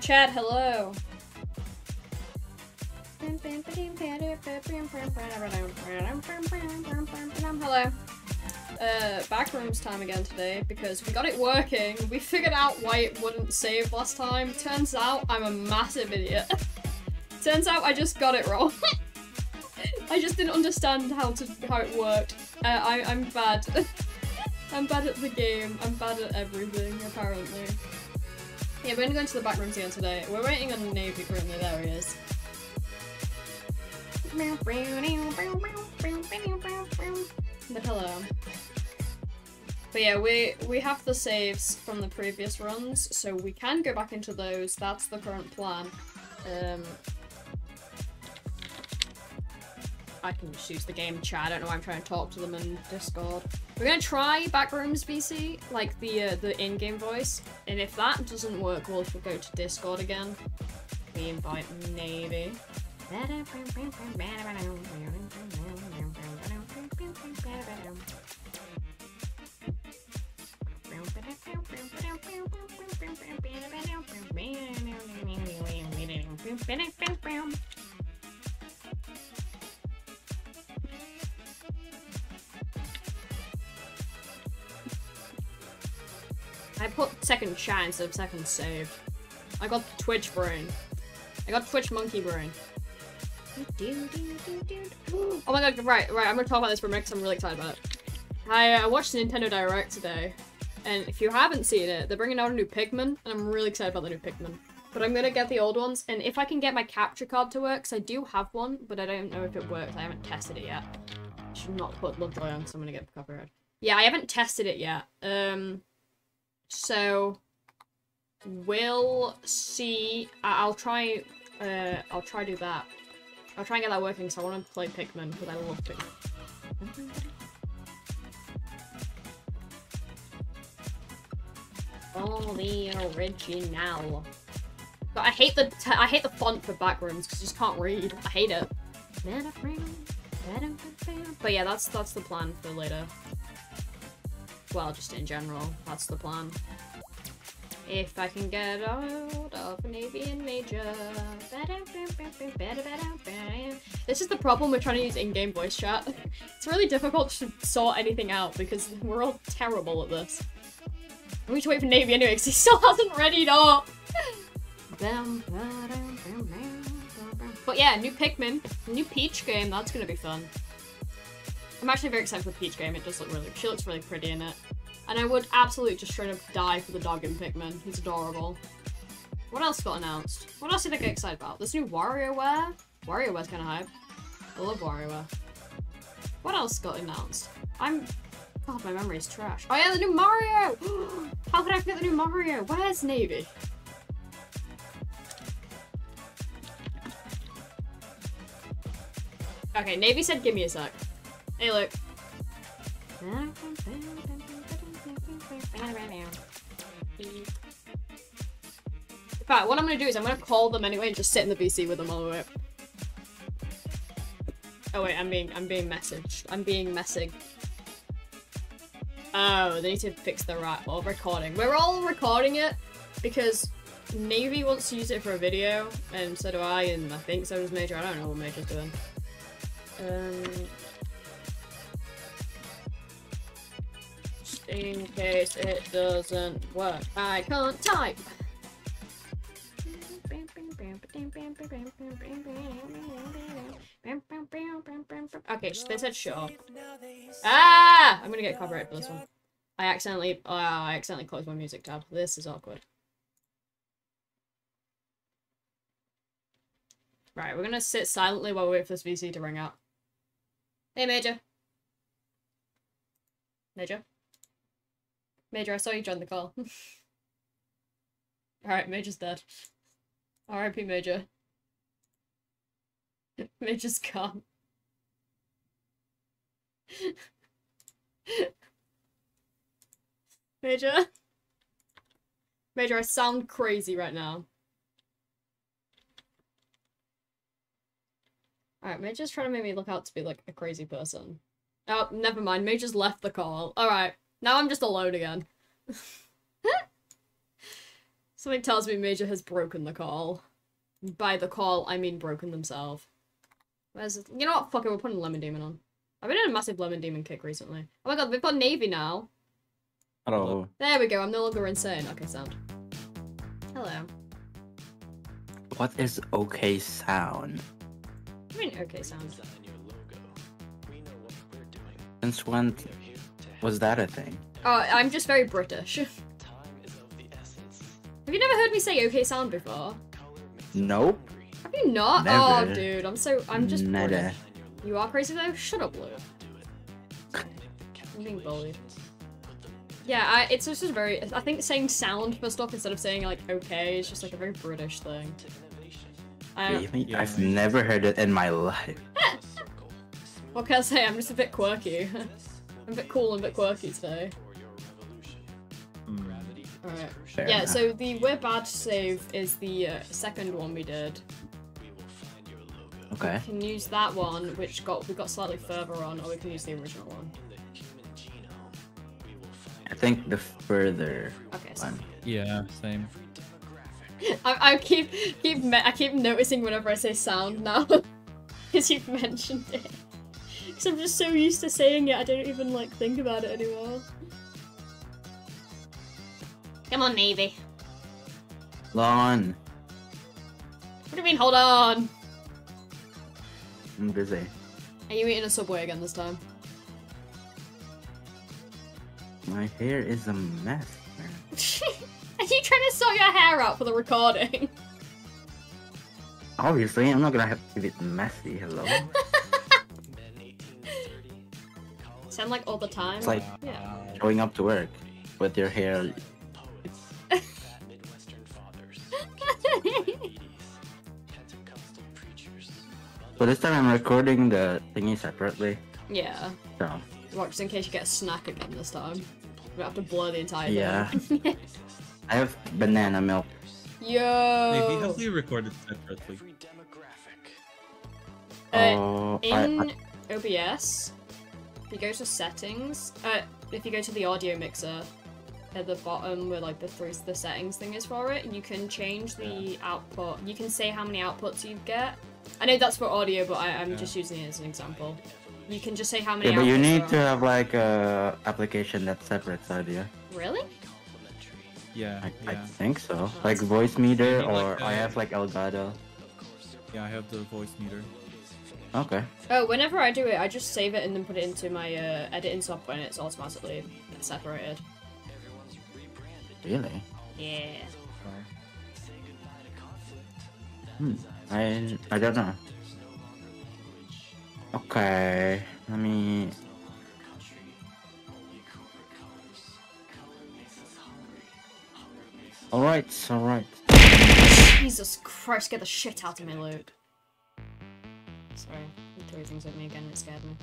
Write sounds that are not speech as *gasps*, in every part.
Chad, hello. Hello. Uh, backrooms time again today because we got it working. We figured out why it wouldn't save last time. Turns out I'm a massive idiot. *laughs* Turns out I just got it wrong. *laughs* I just didn't understand how to how it worked. Uh, I I'm bad. *laughs* I'm bad at the game. I'm bad at everything apparently. Yeah, we're gonna go into the back rooms again today. We're waiting on the Navy currently. There he is. But hello. But yeah, we we have the saves from the previous runs, so we can go back into those. That's the current plan. Um, I can just use the game chat. I don't know why I'm trying to talk to them in Discord. We're gonna try Backrooms VC, like the uh, the in-game voice, and if that doesn't work, we'll go to Discord again. We invite Navy. I put second chance of second save. I got Twitch brain. I got Twitch monkey brain. Oh my god, right, right, I'm gonna talk about this for a minute 'cause I'm really excited about it. I uh, watched Nintendo Direct today, and if you haven't seen it, they're bringing out a new Pikmin, and I'm really excited about the new Pikmin. But I'm gonna get the old ones, and if I can get my capture card to work, because I do have one, but I don't know if it works, I haven't tested it yet. I should not put Lovejoy on, because I'm gonna get copyright. Yeah, I haven't tested it yet. Um, so we'll see. I- I'll try. Uh, I'll try do that. I'll try and get that working. So I want to play Pikmin because I love Pikmin. Oh, the original. But I hate the t I hate the font for backrooms because you just can't read. I hate it. But yeah, that's that's the plan for later. Well, just in general, that's the plan. If I can get out of Navy and Major. This is the problem with trying to use in-game voice chat. It's really difficult to sort anything out because we're all terrible at this. We need to wait for Navy anyway because he still *laughs* hasn't readied up. But yeah, new Pikmin, new Peach game, that's gonna be fun. I'm actually very excited for the Peach game, it does look really, she looks really pretty in it. And I would absolutely just straight up die for the dog in Pikmin, he's adorable. What else got announced? What else did I get excited about? This new WarioWare? WarioWare's kinda hype. I love WarioWare. What else got announced? I'm... God, my memory's trash. Oh yeah, the new Mario! *gasps* How could I forget the new Mario? Where's Navy? Okay, Navy said give me a sec. Hey, look. In fact, what I'm gonna do is I'm gonna call them anyway and just sit in the VC with them all the way up. Oh wait, I'm being I'm being messaged. I'm being messaged. Oh, they need to fix the right well recording. We're all recording it because Navy wants to use it for a video, and so do I, and I think so does Major. I don't know what Major's doing. Um, in case it doesn't work, I can't type. Okay, they said up. Ah! I'm gonna get copyright for this one. I accidentally, oh, I accidentally closed my music tab. This is awkward. Right, we're gonna sit silently while we wait for this VC to ring out. Hey, Major. Major? Major, I saw you join the call. *laughs* Alright, Major's dead. R.I.P. Major. *laughs* Major's gone. *laughs* Major? Major, I sound crazy right now. Alright, Major's trying to make me look out to be like a crazy person. Oh, never mind. Major's left the call. Alright, now I'm just alone again. *laughs* Something tells me Major has broken the call. By the call, I mean broken themselves. Where's it? You know what? Fuck it, we're putting Lemon Demon on. I've been in a massive Lemon Demon kick recently. Oh my god, we've got Navy now. Hello. There we go, I'm no longer insane. Okay, sound. Hello. What is okay sound? I mean, okay, sound. Since when was that a thing? Oh, I'm just very British. Have you never heard me say okay sound before? Nope. Have you not? Oh, dude, I'm so I'm just Never. British. You are crazy though. Shut up, Lou. I'm being bullied. Yeah, I, it's just a very. I think saying sound for stuff instead of saying like okay is just like a very British thing. I, Really? Yeah. I've never heard it in my *laughs* life. what can I say? I'm just a bit quirky. *laughs* I'm a bit cool and a bit quirky today. Mm. Alright. Yeah, enough. so the We're Bad save is the uh, second one we did. Okay. We can use that one, which got we got slightly further on, or we can use the original one. I think the further Okay, so one. Yeah, same. *laughs* I, I keep keep me- I keep noticing whenever I say sound now, *laughs* because you've mentioned it. Because I'm just so used to saying it, I don't even like think about it anymore. Come on, Navy. Lawn. What do you mean? Hold on. I'm busy. Are you eating a subway again this time? My hair is a mess, man. *laughs* Are you trying to sort your hair out for the recording? Obviously, I'm not gonna have to keep it messy. Hello. *laughs* Sound like all the time? It's like yeah. showing up to work with your hair. *laughs* So this time I'm recording the thingy separately. yeah. So What, just in case you get a snack again this time? We have to blur the entire Yeah. thing. *laughs* I have banana milk. Yo. Maybe have you recorded separately? Uh, oh, I, I, OBS, if you go to settings, uh, if you go to the audio mixer, at the bottom where like the three the settings thing is for it, you can change the output. You can say how many outputs you get. I know that's for audio, but I, I'm Yeah. just using it as an example. You can just say how many. yeah, but you need to are. have like a application that separates audio. Really? Yeah, I, I think so. Like Voicemeeter, Maybe like or I have like Elgato. Yeah, I have the Voicemeeter. Okay. Oh, whenever I do it, I just save it and then put it into my uh, editing software, and it's automatically separated. Really? Yeah. Hmm. I I don't know. Okay. Let me. All right. All right. Jesus Christ, get the shit out of me, Luke. Sorry, he threw things at me again and it scared me.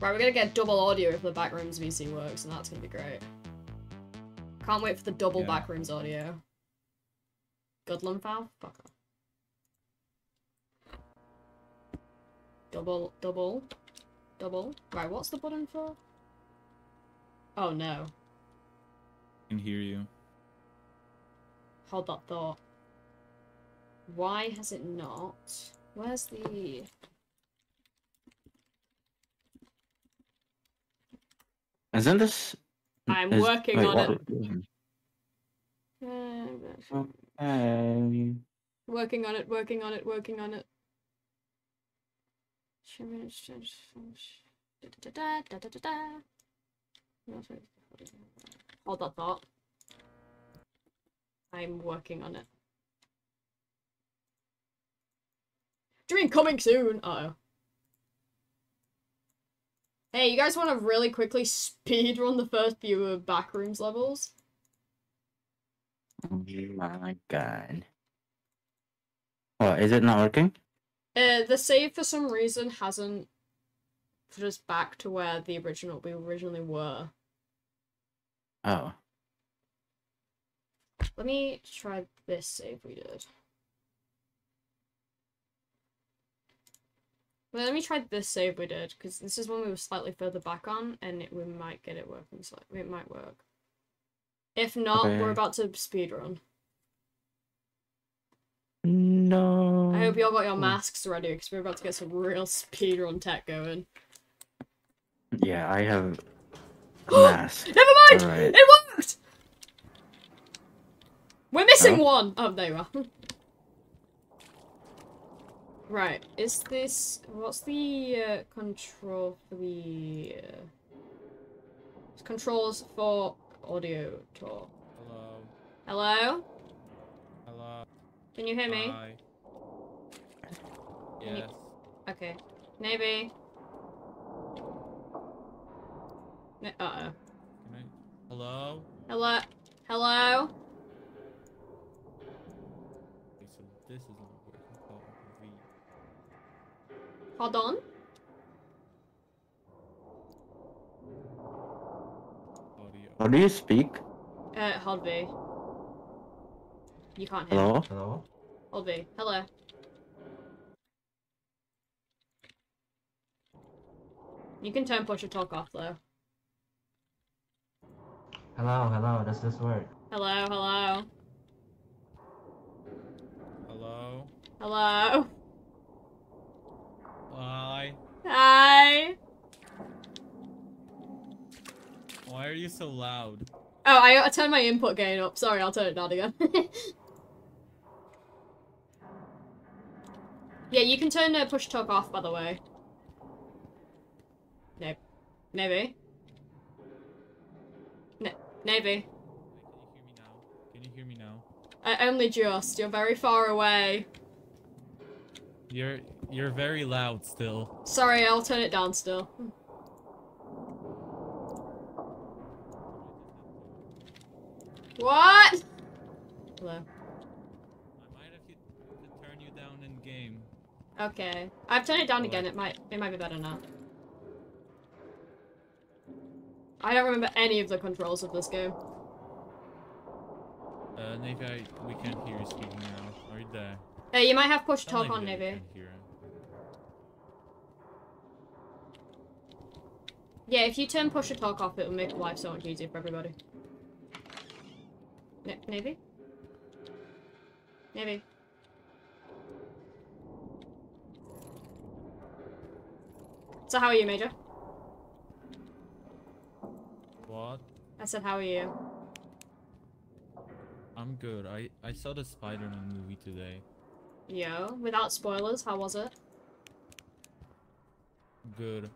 Right, we're gonna get double audio if the Backrooms VC works, and that's gonna be great. Can't wait for the double Yeah. Backrooms audio. Goodland file? Fuck off. Double, double, double. Right, what's the button for? Oh no. can hear you. Hold that thought. Why has it not? Where's the... Isn't this? I'm is- working wait, on what- it. Uh. Working on it, working on it, working on it. Hold that thought. I'm working on it. Dream coming soon! Uh oh. Hey, you guys want to really quickly *laughs* speed run the first few of Backrooms levels? Oh my god. What is it not working? Uh, the save for some reason hasn't put us back to where the original we originally were. Oh. Let me try this save we did. Well, let me try this save we did because this is one we were slightly further back on, and it, we might get it working. Slightly. It might work. If not, Okay. we're about to speed run. no. I hope you all got your masks ready because we're about to get some real speedrun tech going. Yeah, I have mask. *gasps* Never mind! Alright. It worked! We're missing Oh. one! Oh, there you are. *laughs* right, is this... What's the uh, control for the... Uh, controls for audio talk? Hello. Hello? Hello. Can you hear me? Hi. Can you- Yes. Okay. Maybe. Uh-oh. Hello. Hello? Hello? Okay, so this is not working. Oh, V. Hold on. Audio. How do you speak? Uh, hold V. You can't hear me. Hello? Hello? Hold V. Hello. You can turn push to talk off though. Hello, hello, does this work? Hello, hello. Hello. Hello. Hi. Hi. Why are you so loud? Oh, I, I turned my input gain up. Sorry, I'll turn it down again. *laughs* yeah, you can turn uh, push talk off, by the way. Nope. Maybe. N Navy. Can you hear me now? Can you hear me now? I only just. You're very far away. You're you're very loud still. Sorry, I'll turn it down still. What? Hello. I might have to, turn you down in game. Okay. I've turned it down again. It might it might be better now. I don't remember any of the controls of this game. Uh, Navy, I, we can't hear you speaking now. Are you there? Uh, you might have push Tell talk on, Navy. can hear him. Yeah, if you turn push to talk off, it will make life so much easier for everybody. Na Navy? Navy? So how are you, Major? What? I said, how are you? I'm good. I I saw the Spider-Man movie today. Yo, without spoilers, how was it? Good.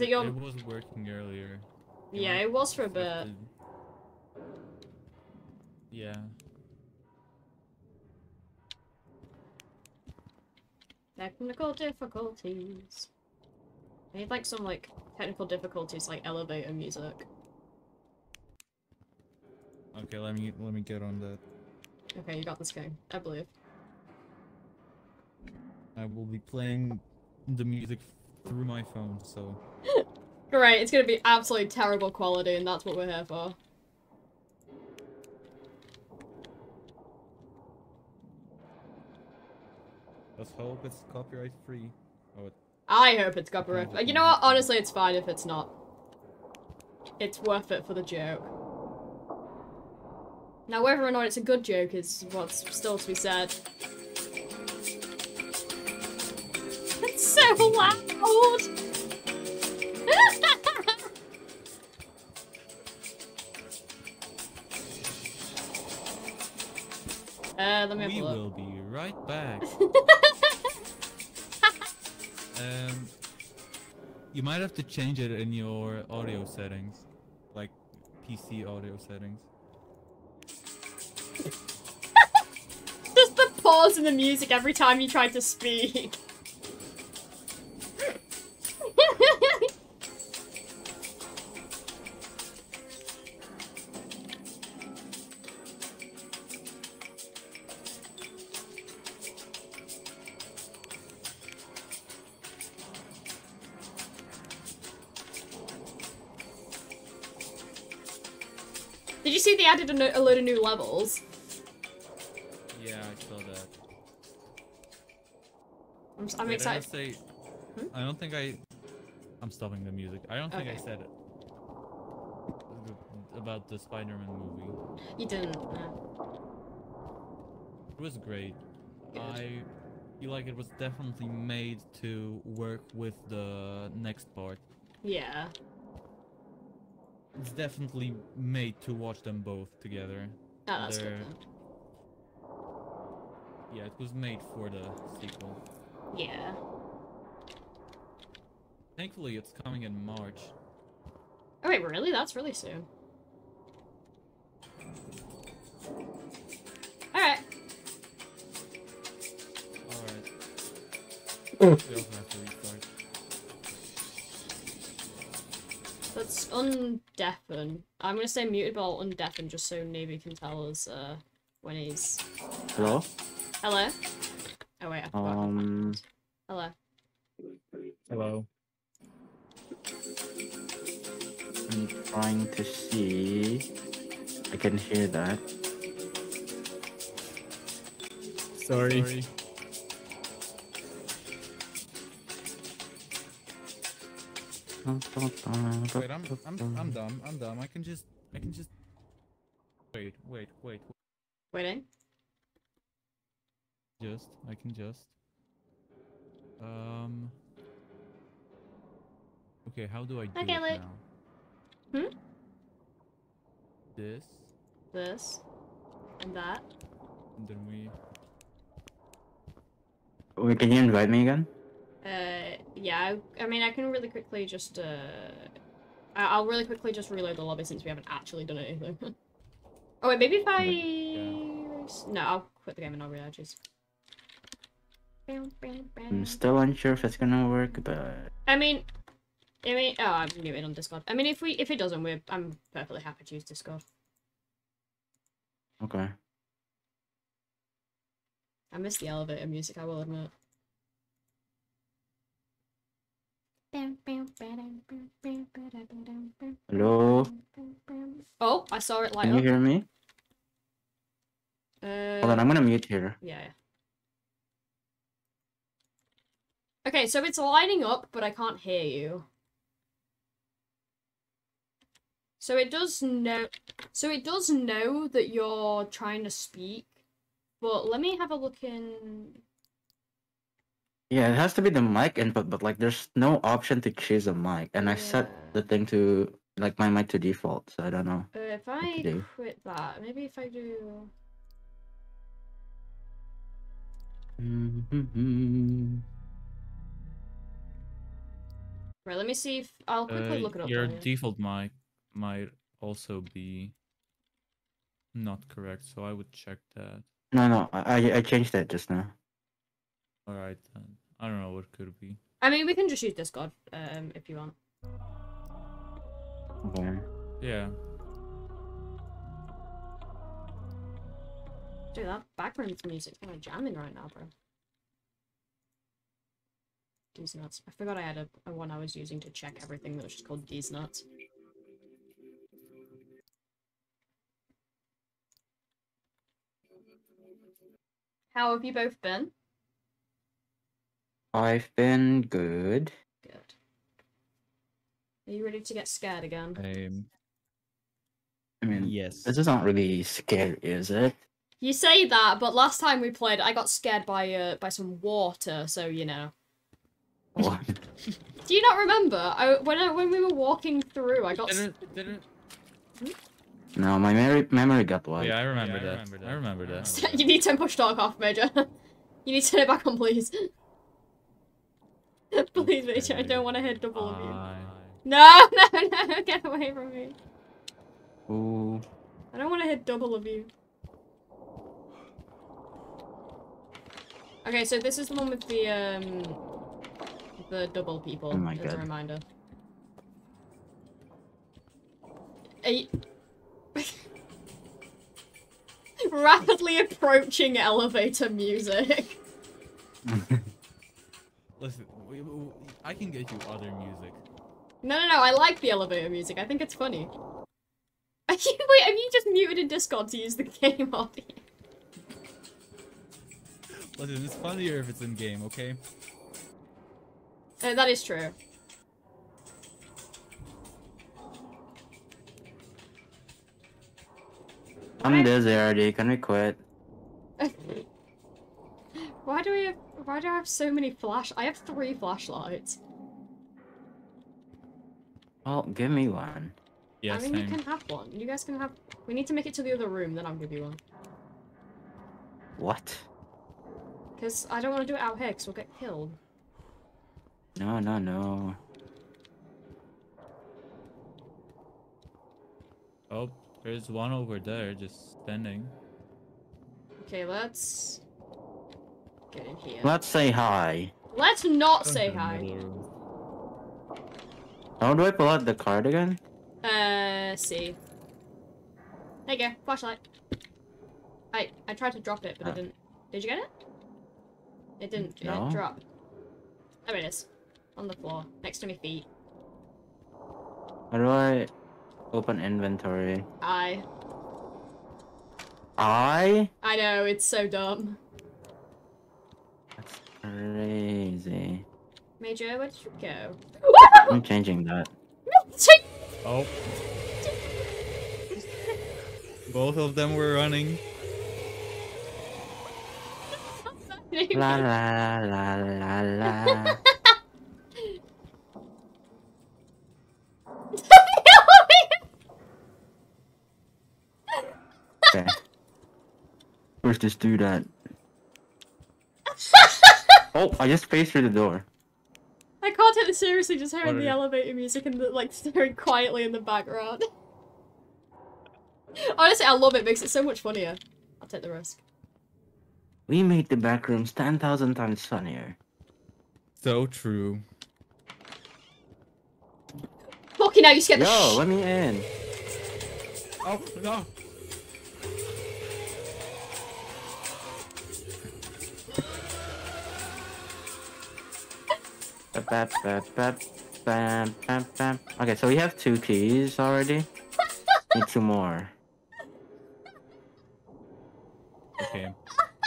It your- It was working earlier. Yeah, it was for a bit. Yeah. Technical difficulties. I need like some like technical difficulties like elevator music. Okay, let me let me get on that. Okay, you got this game. I believe. I will be playing the music through my phone, so Great, it's gonna be absolutely terrible quality and that's what we're here for. let's hope it's copyright free. Oh, it- I hope it's copyright. free. You know what? Honestly, it's fine if it's not. It's worth it for the joke. Now, whether or not it's a good joke is what's still to be said. It's so loud! *laughs* uh, let me have we a look. will be right back. *laughs* um, you might have to change it in your audio settings, like PC audio settings. *laughs* Just the pause in the music every time you try to speak. No- a load of new levels? Yeah, I saw that. I'm, I'm Wait, excited. I, say, Hmm? I don't think I. I'm stopping the music. I don't think I said it. about the Spider-Man movie. You didn't. no. It was great. I feel like it was definitely made to work with the next part. Yeah. It's definitely made to watch them both together. Oh, that's They're- then. Yeah, it was made for the sequel. Yeah. Thankfully, it's coming in March. Oh wait, really? That's really soon. Alright. Alright. Mm. we also have to restart. Let's undeafen. I'm gonna say muted, but I'll undeafen just so Navy can tell us uh, when he's. Hello? Hello? Oh wait, I forgot. Um, Hello. Hello. I'm trying to see. I can hear that. Sorry. Sorry. Wait, I'm I'm I'm dumb. I'm dumb. I can just I can just wait, wait, wait. Waiting. Just I can just um. Okay, how do I do Okay, it like- now? Hmm? This, This. And that. and then we. Wait, can you invite me again? Yeah, I, I mean, I can really quickly just, uh... I'll really quickly just reload the lobby since we haven't actually done anything. *laughs* oh, wait, maybe if I... No, I'll quit the game and I'll reload just... I'm still unsure if it's gonna work, but I mean, I mean, oh, I'm muted on Discord. I mean, if we if it doesn't, we're I'm perfectly happy to use Discord. okay. I miss the elevator music. I will admit. Hello? Oh, I saw it light Can you up. hear me? Uh, Hold on, I'm gonna mute here. Yeah, yeah. Okay, so it's lighting up, but I can't hear you. So it does know. So it does know that you're trying to speak, but let me have a look in. Yeah, it has to be the mic input, but like there's no option to choose a mic, and I set Yeah. the thing to like my mic to default, so I don't know. Uh, if I do? quit that, maybe if I do. *laughs* Right, let me see if I'll quickly Uh, look it up. your for you. default mic might also be not correct, so I would check that. No, no, I I- I changed that just now. All right then. I don't know what could be. I mean, we can just use Discord um, if you want. Okay. Yeah. Dude, that background music's kind of jamming right now, bro. These nuts. I forgot I had a, a one I was using to check everything that was just called these nuts. How have you both been? I've been good. Good. Are you ready to get scared again? Um, I mean, yes. this is not really scary, is it? You say that, but last time we played, I got scared by uh by some water, so you know. What? *laughs* *laughs* Do you not remember? I when I, when we were walking through, I got. s- Didn't, didn't... no, my memory memory got wiped. Yeah, I remember that. I remember that. *laughs* you need to push talk off, Major. you need to turn it back on, please. *laughs* please, Major. I don't want to hit double of you. No, *laughs* no, no! Get away from me. Ooh. I don't want to hit double of you. Okay, so this is the one with the um the double people. Oh my as a God. reminder. Are you... *laughs* Rapidly approaching elevator music. Listen, we, we, I can get you other music. No, no, no! I like the elevator music. I think it's funny. *laughs* Are you, wait, have you just muted in Discord to use the *laughs* game audio? Listen, it's funnier if it's in game, okay? Uh, that is true. I'm dizzy already. Can we quit? *laughs* why do we have? Why do I have so many flash? I have three flashlights. Well, give me one. Yeah, I mean, same. you can have one. You guys can have. We need to make it to the other room, then I'll give you one. What? Because I don't want to do it out here, because we'll get killed. No, no, no. Oh, there's one over there just standing. Okay, let's get in here. Let's say hi. Let's not say hi. How do I pull out the card again? Uh, see. There you go, flashlight. I I tried to drop it, but Oh. it didn't. Did you get it? It didn't. It No. didn't drop. There it is, on the floor, next to my feet. How do I open inventory? I I? I know it's so dumb. That's crazy. Major, where did you go? I'm changing that. Oh. Both of them were running. *laughs* La la la la la. *laughs* Okay. Where's this dude at? Oh, I just spaced through the door. I can't take this seriously. Just hearing the elevator music and the, like *laughs* staring quietly in the background. *laughs* Honestly, I love it. Makes it so much funnier. I'll take the risk. We made the back rooms 10,000 times funnier. So true. Fucking hell, you scared the Yo, let me in. Oh no! Okay, so we have two keys already. Need two more. Okay,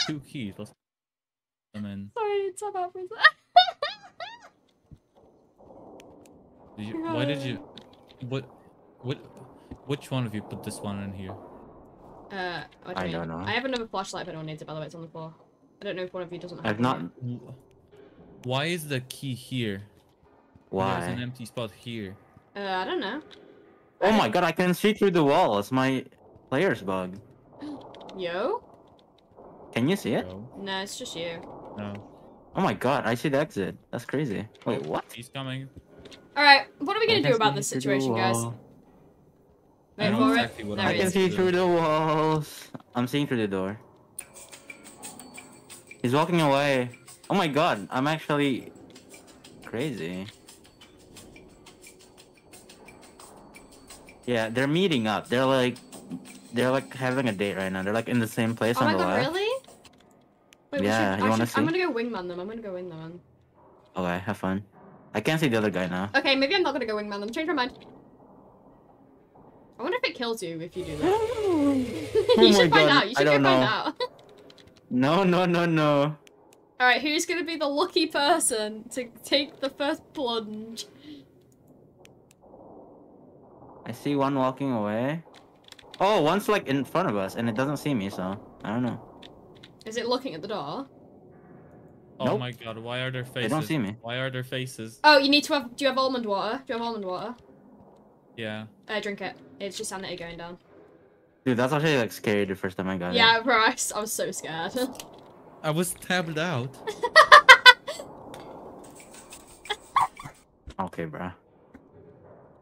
two keys. Let's put them in. Sorry, it's didn't tap for a. Did you, why did you? What? What? Which one of you put this one in here? Uh, what do I you don't know. I have another flashlight if anyone needs it, by the way, it's on the floor. I don't know if one of you doesn't have I've one not. yet. W- Why is the key here? Why? There's an empty spot here. Uh, I don't know. Oh my god, I can see through the walls. My player's bug. *gasps* Yo? Can you see it? No. No, it's just you. No. Oh my god, I see the exit. That's crazy. Wait, what? He's coming. Alright, what are we gonna do about this situation, guys? I Wait for exactly it. what There I I'm can see through the walls. I'm seeing through the door. He's walking away. Oh my god, I'm actually crazy. Yeah, they're meeting up. They're like they're like having a date right now. They're like in the same place Oh on my the god, left. really? Wait, Yeah, should, you I wanna should, I'm gonna go wingman them. I'm gonna go wing them. Okay, have fun. I can't see the other guy now. Okay, maybe I'm not gonna go wingman them. Change my mind. I wonder if it kills you if you do that. *gasps* *laughs* oh you should find God, out. You should go don't find know. out. *laughs* No, no, no, no. Alright, who's gonna be the lucky person to take the first plunge? I see one walking away. Oh, one's like in front of us and it doesn't see me, so I don't know. Is it looking at the door? Oh Nope. my god, why are there faces? They don't see me. Why are there faces? Oh, you need to have. Do you have almond water? Do you have almond water? Yeah. Uh, drink it. It's just sanity going down. Dude, that's actually like scary the first time I got it. Yeah, *laughs* right. I was so scared. *laughs* I was tabbed out. *laughs* Okay, bro.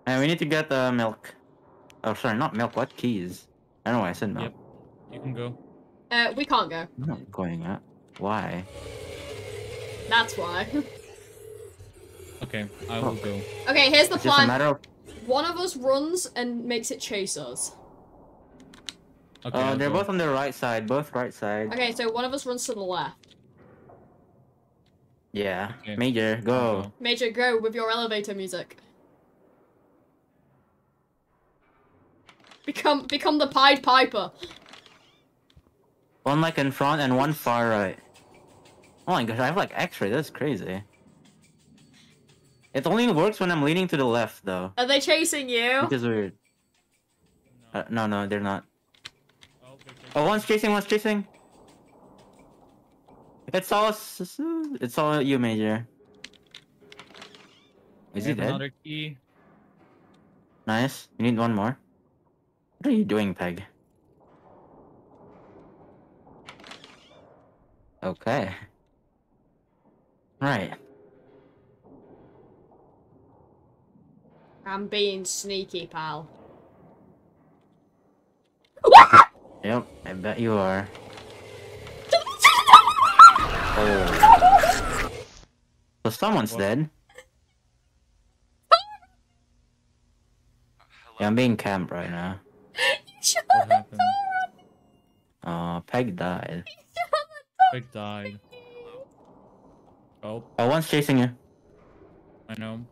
And we need to get the milk. Oh, sorry, not milk. What keys? I don't know why I said milk. Yep. You can go. uh, we can't go. I'm not going up. Why? That's why. *laughs* Okay, I will Oh. go. okay, here's the It's just a plan. matter of. One of us runs and makes it chase us. Okay. Uh, they're go. both on the right side. Both right side. Okay, so one of us runs to the left. Yeah. Okay. Major, go. Major, go with your elevator music. Become become the Pied Piper. One like in front and one far right. Oh my gosh, I have like X-ray. That's crazy. It only works when I'm leaning to the left, though. Are they chasing you? Which is weird. No. Uh, no, no, they're not. Oh, one's chasing, one's chasing. It's all. s- s- It's all you, Major. Is I he have dead? Another key. Nice. You need one more. What are you doing, Peg? Okay. Right. I'm being sneaky, pal. *laughs* Yep, I bet you are. Oh. So someone's What? dead. Yeah, I'm being camped right now. What happened? Oh, Peg died. Peg died. Oh, Oh, one's chasing you. I know.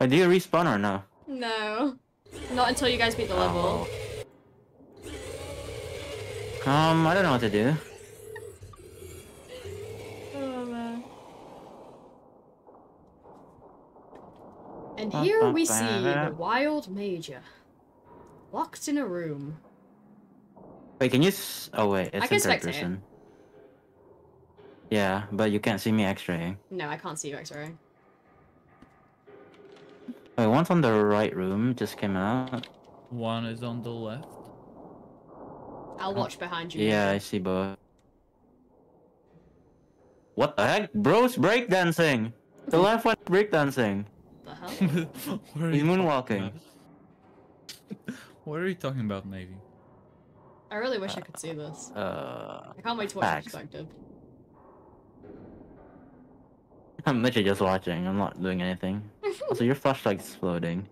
Wait, do you respawn or no? No. Not until you guys beat the level. Oh. Um, I don't know what to do. Oh, man. And here we see the Wild Major. Locked in a room. Wait, can you? S- oh wait, it's I can in third person. Yeah, but you can't see me X-raying. No, I can't see you, X-ray. Wait, one's on the right room. Just came out. One is on the left. I'll watch behind you. Yeah, I see both. What the heck? Bro's breakdancing! The *laughs* left one breakdancing. The hell? *laughs* are He's you moonwalking. *laughs* what are you talking about, Navy? I really wish I could see this. Uh, I can't wait to watch the Facts. perspective. I'm literally just watching. I'm not doing anything. Also, your flashlight's floating.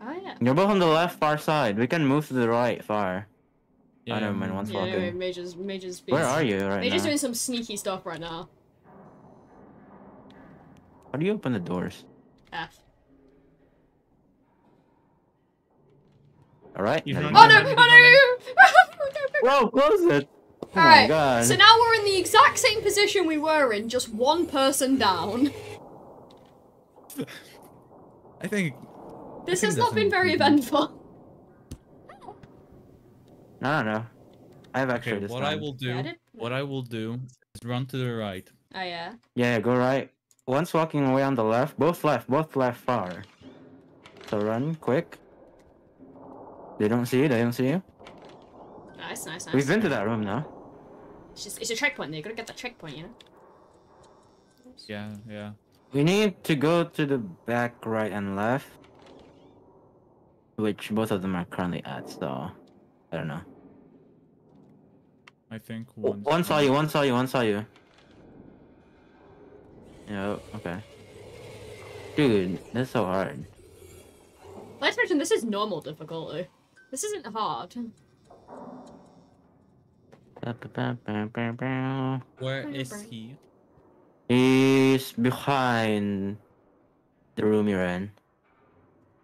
Oh yeah. You're both on the left far side. We can move to the right far. I don't mind, I'm- one's Yeah, anyway. Major's Major's being Where are you right Major's now? doing some sneaky stuff right now. How do you open the doors? F. All right. He's there you running. Oh no! Oh no! Whoa, close it! Oh Alright, so now we're in the exact same position we were in, just one person down. *laughs* I think. This think has not been very eventful. No, no, no. I have Okay, extra this what I will do. Yeah, I What I will do is run to the right. Oh yeah. Yeah, yeah, go right. One's walking away on the left. Both left. Both left far. So run quick. They don't see you. They don't see you. Nice, nice, nice. We've been to that room now. It's just it's a checkpoint. You gotta get that checkpoint, you know. Yeah, yeah. We need to go to the back, right, and left. Which both of them are currently at, so I don't know. I think O- one. One saw you. One saw you. One saw you. Yeah. Okay. Dude, that's so hard. Let's mention this is normal difficulty. This isn't hard. Where is he? He's behind the room you're in.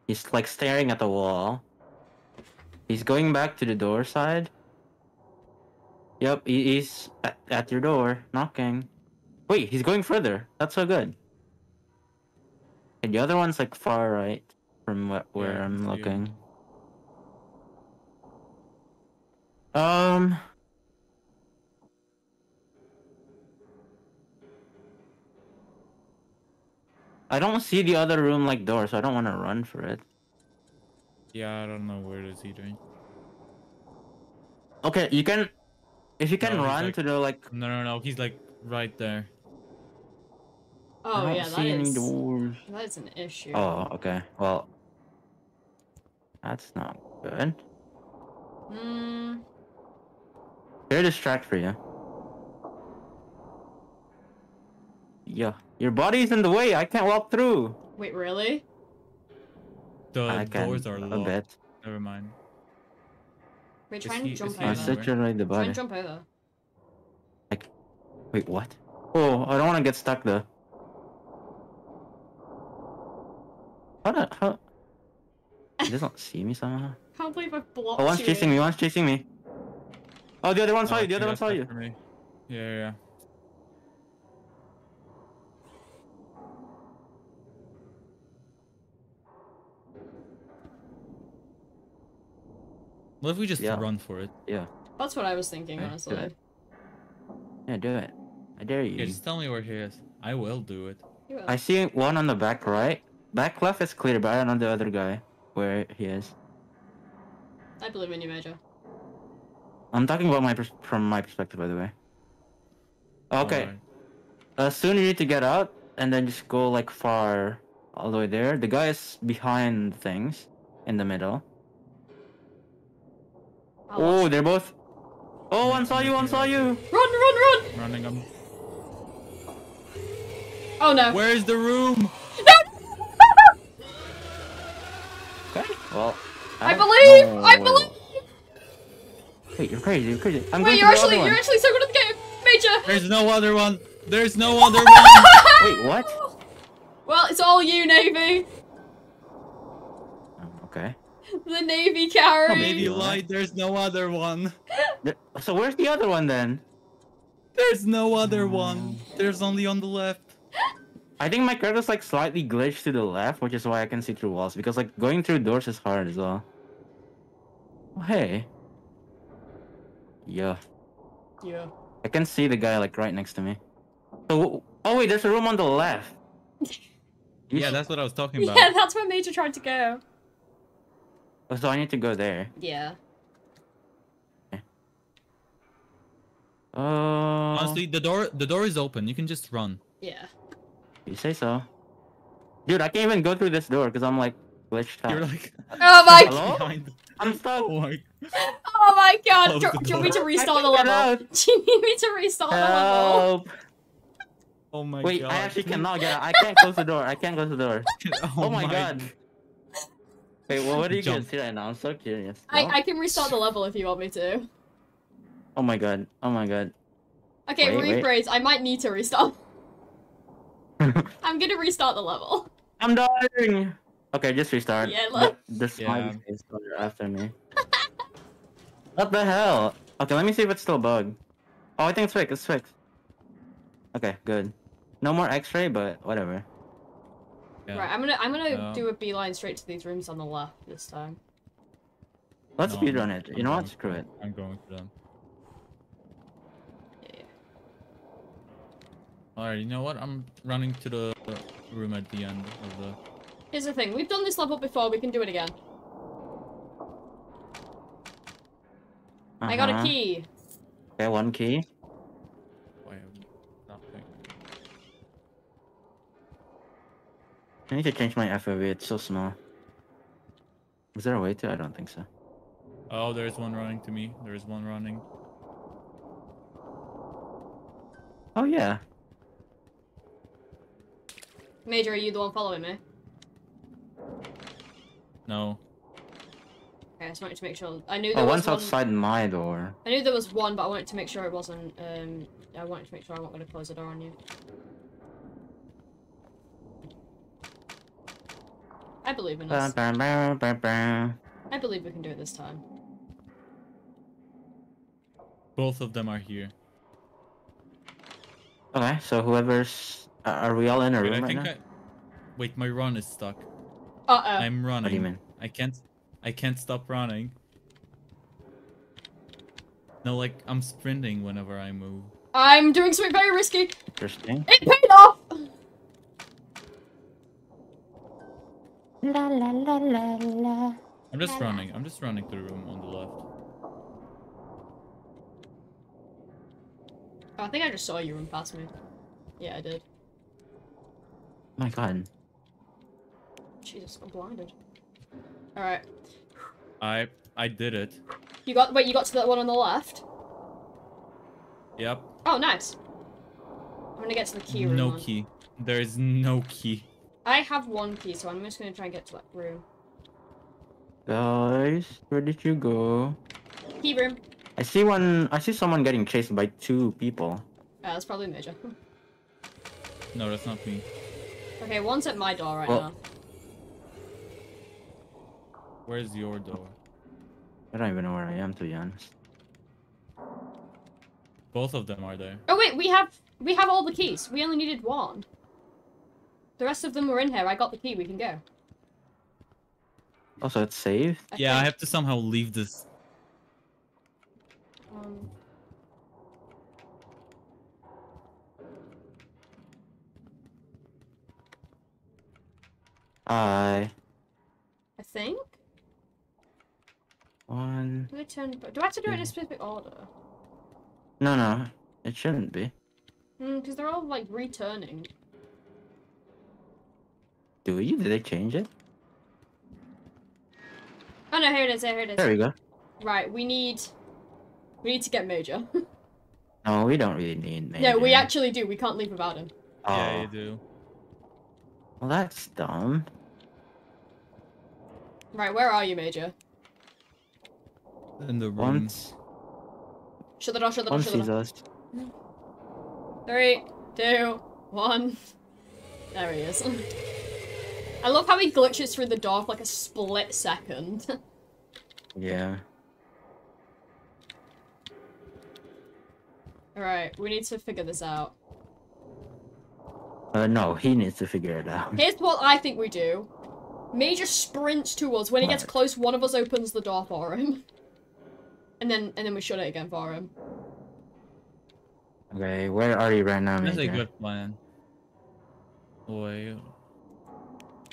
He's like staring at the wall. He's going back to the door side. Yep, he's at, at your door, knocking. Wait, he's going further. That's so good. And the other one's like far right from wh- where Yeah, I'm you. looking. Um. I don't see the other room like door, so I don't want to run for it. Yeah, I don't know where is he doing. Okay, you can. If you can No, run like- to the like. No, no, no. He's like right there. Oh yeah, that see any is doors. that is an issue. Oh, okay. Well, that's not good. Hmm. Very distract for you. Yeah, your body's in the way. I can't walk through. Wait, really? The I doors are a locked. bit. Never mind. Wait, Is try and he- jump he I in over. the said way? you like the Try and jump over. Wait, what? Oh, I don't want to get stuck there. How the how? He doesn't see me somehow. *laughs* Can't believe I've blocked Oh, one's you. chasing me. One's chasing me. Oh, the other one saw Oh, you. The other one think saw you. me. Yeah, yeah, yeah. What if we just Yeah. run for it? Yeah. That's what I was thinking, Okay, honestly. good. Yeah, do it. I dare you. Okay, just tell me where he is. I will do it. Will. I see one on the back right. Back left is clear, but I don't know the other guy where he is. I believe in you, Major. I'm talking about my pers- from my perspective, by the way. Okay. Alright. Uh, soon you need to get out and then just go like far all the way there. The guy is behind things in the middle. I'll Oh, they're both. Oh, one saw you, one saw you. Run, run, run! Running him. Oh no. Where's the room? No. *laughs* Okay. Well. I don't believe! I believe! Wait, you're crazy. You're crazy. I'm Wait, going you're to actually you're actually so good at the game, Major. There's no other one. There's no *laughs* other one. Wait, what? Well, it's all you, Navy. Oh, okay. *laughs* The Navy carry. Maybe lied. There's no other one. So where's the other one then? There's no other mm. one. There's only on the left. I think my character's like slightly glitched to the left, which is why I can see through walls. Because like going through doors is hard as well. Oh, hey. Yeah. Yeah. I can see the guy like right next to me. So, oh wait, there's a room on the left. *laughs* Yeah, that's what I was talking *laughs* about. Yeah, that's where Major tried to go. Oh, so I need to go there. Yeah. Uh, Honestly, the door the door is open. You can just run. Yeah. you say so. Dude, I can't even go through this door because I'm like glitched out. You're like *laughs* Oh my. Hello? I'm stuck. *laughs* Oh my. Oh my God. Do, the do you want me to restart the level? out. *laughs* Do you need me to restart the level? Oh my Wait, god. I actually cannot get out. I can't close the door. I can't close the door. oh, Oh, my god. Wait, well, what are *laughs* you Jump. guys see right now? I'm so curious. I, No? I can restart the level if you want me to. Oh my god. Oh my god. Okay, Wait, wait. rephrase. I might need to restart. *laughs* I'm gonna restart the level. I'm dying. Okay, just restart. Yeah, look. The, the smiley Yeah. face are after me. *laughs* what the hell? Okay, let me see if it's still bugged. Oh, I think it's fixed. It's fixed. Okay, good. No more X-ray, but whatever. Yeah. Right, I'm gonna I'm gonna No. do a beeline straight to these rooms on the left this time. Let's No, speedrun I'm- it. You I'm know what? Screw it. I'm going for them. Yeah. Alright, you know what? I'm running to the room at the end of the. Here's the thing, we've done this level before, we can do it again. I got a Uh-huh. key. Okay, one key. Why am nothing? I need to change my FOV. It's so small. Is there a way to? I don't think so. Oh, there's one running to me. There's one running. Oh yeah. Major, are you the one following me? No. Okay, I just wanted to make sure. I knew Oh, there one's was one. outside my door. I knew there was one, but I wanted to make sure it wasn't. Um, I wanted to make sure I wasn't going to close the door on you. I believe in us. Ba, ba, ba, ba, ba. I believe we can do it this time. Both of them are here. Okay, so whoever's. Uh, are we all in a Wait, room I right think now? I. Wait, my run is stuck. Uh oh. I'm running. What do you mean? I can't. I can't stop running. No, like I'm sprinting whenever I move. I'm doing something very risky. Interesting. It paid off. La la la la la. I'm just running. I'm just running to the room on the left. Oh, I think I just saw you run past me. Yeah, I did. My god. Jesus, I'm blinded. All right. I I did it. You got wait. You got to that one on the left. Yep. Oh, nice. I'm gonna get to the key room. no then. key. There is no key. I have one key, so I'm just gonna try and get to that room. Guys, where did you go? Key room. I see one. I see someone getting chased by two people. Uh, that's probably Major. *laughs* No, that's not me. okay, one's at my door right Well- now. Where's your door? I don't even know where I am to be honest. Both of them are there. Oh wait, we have we have all the keys. We only needed one. The rest of them were in here. I got the key. We can go. Also, it's saved? I yeah. I have to somehow leave this. Um... I. I think? One. Do, turn... do I have to do it in a specific order? No, no. It shouldn't be. Hmm, because mm, they're all, like, returning. Do you? Did they change it? Oh no, here it is. Here it is. There we go. Right, we need. We need to get Major. *laughs* No, we don't really need major. no, we actually do. We can't leave without him. Oh, Yeah, you do. well, that's dumb. Right, where are you, Major? In the room. Once, Shut the door. Shut the door. once Shut the door. us. Three, two, one. There he is. *laughs* I love how he glitches through the door for like a split second. *laughs* Yeah. Alright, we need to figure this out. Uh, no, he needs to figure it out. Here's what I think we do. Major sprints to us. When he gets close, one of us opens the door for him. *laughs* And then and then we shut it again for him. Okay, where are you right now, That's a good plan. Wait.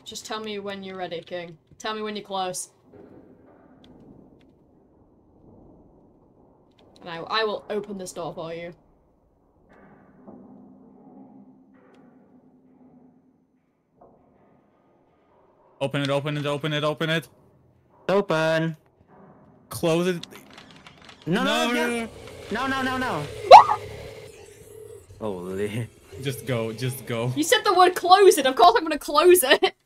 Just tell me when you're ready, King. Tell me when you're close. And I, I will open this door for you. Open it, open it, open it, open it. Open. Close it. No, no, no, no, no, no, no, no. Holy. Just go, just go. You said the word close it. Of course I'm gonna close it. *laughs*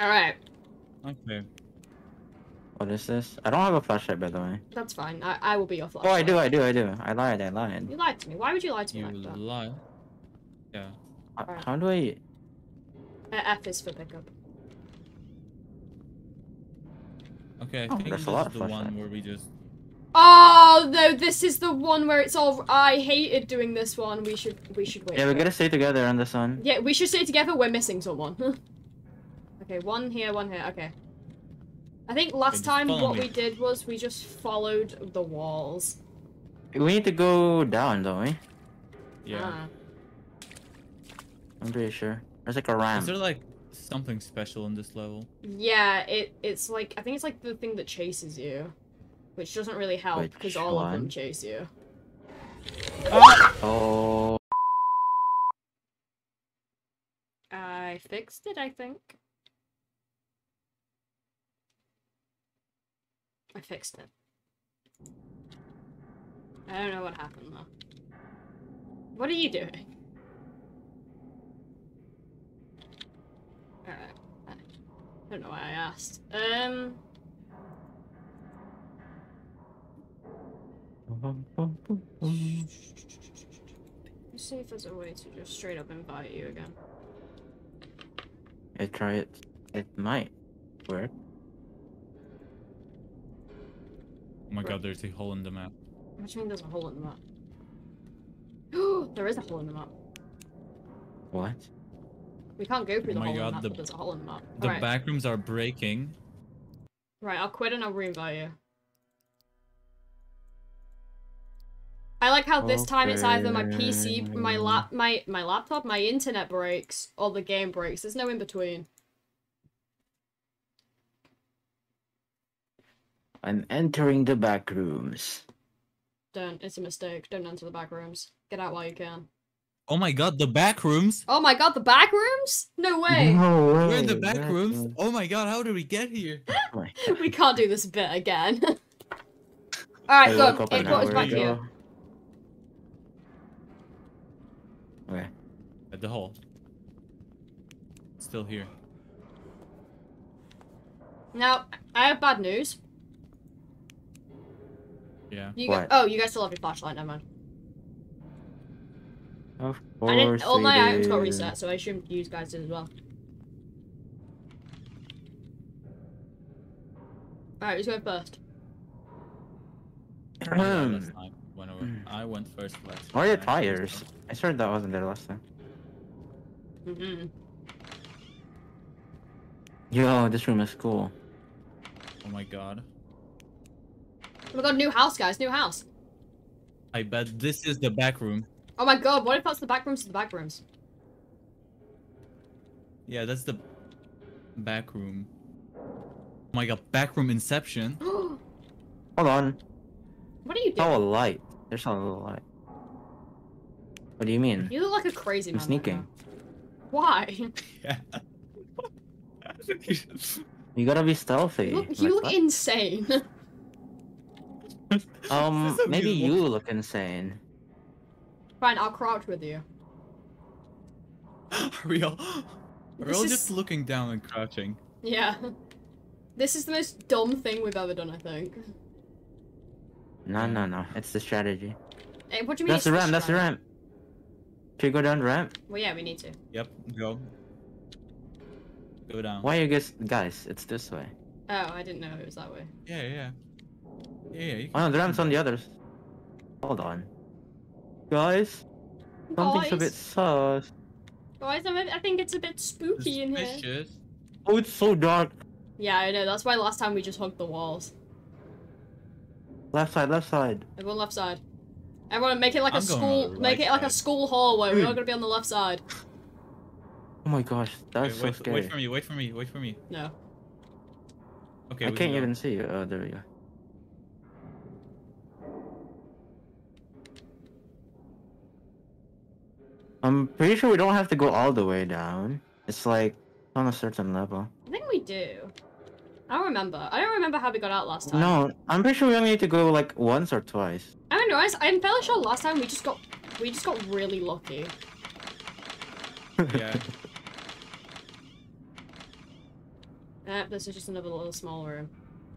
Alright, Okay. What is this? I don't have a flashlight, by the way. that's fine. I, I will be your flashlight. Oh, I do, I do, I do. I lied, I lied. You lied to me. Why would you lie to me You like that? lie. Yeah. Uh, Alright. How do I? Uh, F is for pickup. Okay, I Oh, think there's this a lot is of the one where we just. Oh no, this is the one where it's all. I hated doing this one. We should we should wait. Yeah, we it. gotta stay together on this one. Yeah, we should stay together. We're missing someone. *laughs* okay, one here, one here. Okay. I think last time what me. we did was we just followed the walls. We need to go down, don't we? Yeah. Ah. I'm pretty sure. There's like a ramp. Is there like something special in this level? Yeah, it it's like I think it's like the thing that chases you, which doesn't really help because all of them chase you. Oh, I fixed it, I think. I fixed it. I don't know what happened though. What are you doing? Alright. I don't know why I asked. Um. Let's see if there's a way to just straight up invite you again. I try it. It might work. Oh my god, there's a hole in the map. What do you mean there's a hole in the map? *gasps* there is a hole in the map. What? We can't go through Oh the my hole in God, the map, the- but there's a hole in the map. The Alright, back rooms are breaking. right, I'll quit and I'll re-invite you. I like how this time it's either my PC, my lap, my my laptop, my internet breaks, or the game breaks. There's no in between. I'm entering the back rooms. Don't. It's a mistake. Don't enter the back rooms. Get out while you can. Oh my god, the back rooms? Oh my god, the back rooms? No way. No way. We're in the back back rooms? rooms. Oh my god, how did we get here? *laughs* Oh we can't do this bit again. *laughs* Alright, I go. look up It and goes where back we here. Okay. At the hole. Still here. Now, I have bad news. Yeah. You What? Oh, you guys still have your flashlight, never mind. Of I didn't, all my we items got reset, so I assume you guys did as well. Alright, who's going first? Last time when I went, first last Where are time, the I tires? I swear that wasn't there last time. Mm-hmm. Yo, this room is cool. Oh my god. Oh my god, new house, guys, new house. I bet this is the back room. Oh my god, what if that's the back rooms to the back rooms? Yeah, that's the back room. Oh my god, back room inception. *gasps* what Hold on. What are you doing? Oh, a light. There's a little light. What do you mean? You look like a crazy I'm man. right sneaking. now. Why? Yeah. *laughs* *laughs* You gotta be stealthy. You look, Like, look insane. *laughs* *laughs* Um, maybe you look insane. Fine, I'll crouch with you. Are we all? Are we This all is- just looking down and crouching? Yeah. This is the most dumb thing we've ever done, I think. No, no, no. It's the strategy. Hey, what do you mean? That's the ramp. That's the ramp. Should we go down the ramp? Well, yeah, we need to. Yep, go. Go down. Why you guys? Guys, it's this way. Oh, I didn't know it was that way. Yeah, yeah, yeah. Yeah, yeah. Oh no, the ramp's on the others. Hold on. Guys, something's a bit sus. guys, I'm a- I think it's a bit spooky in here. Oh, it's so dark. Yeah, I know. That's why last time we just hugged the walls. Left side, left side. Everyone left side. Everyone make it like a I'm going on school. the make right it like a school hallway. We're all gonna be on the left side. Oh my gosh, that's Wait, so wait, scary. wait for me, wait for me, wait for me. No. Okay, I we can't can even see you. Oh, there we go. I'm pretty sure we don't have to go all the way down. It's like on a certain level. I think we do. I don't remember. I don't remember how we got out last time. No, I'm pretty sure we only need to go like once or twice. I don't know. I- I'm fairly sure last time we just got we just got really lucky. Yeah. *laughs* Uh, this is just another little small room.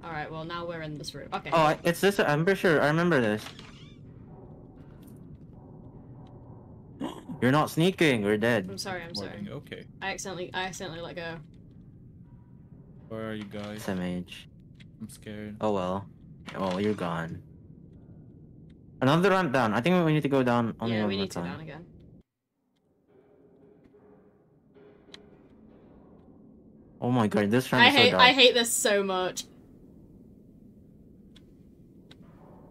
All right. Well, now we're in this room. Okay. Oh, it's this. I'm pretty sure. I remember this. *gasps* You're not sneaking. We're dead. I'm sorry. I'm sorry. Okay. I accidentally I accidentally let go. Where are you guys? SMH. I'm scared. Oh well. Oh, you're gone. Another ramp down. I think we need to go down only yeah, one we more need to time. down again. Oh my god, this ramp I is so hate dark. I hate this so much.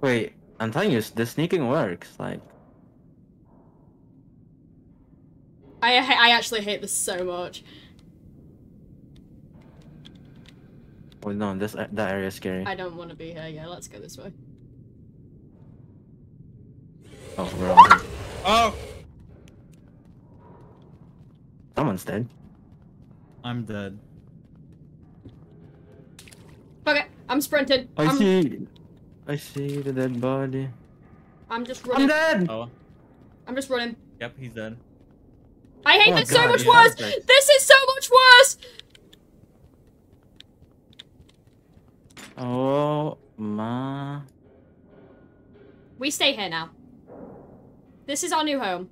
Wait, I'm telling you, the sneaking works. Like, I I actually hate this so much. oh no, this uh, that area is scary. I don't want to be here. Yeah, let's go this way. Oh, we're all here. Oh! Someone's dead. I'm dead. Okay, I'm sprinting. I I'm, see. I see the dead body. I'm just running. I'm dead. Oh, I'm just running. yep, he's dead. I hate Oh my this so much yeah, worse. perfect. This is so much worse. Oh my. We stay here now. This is our new home.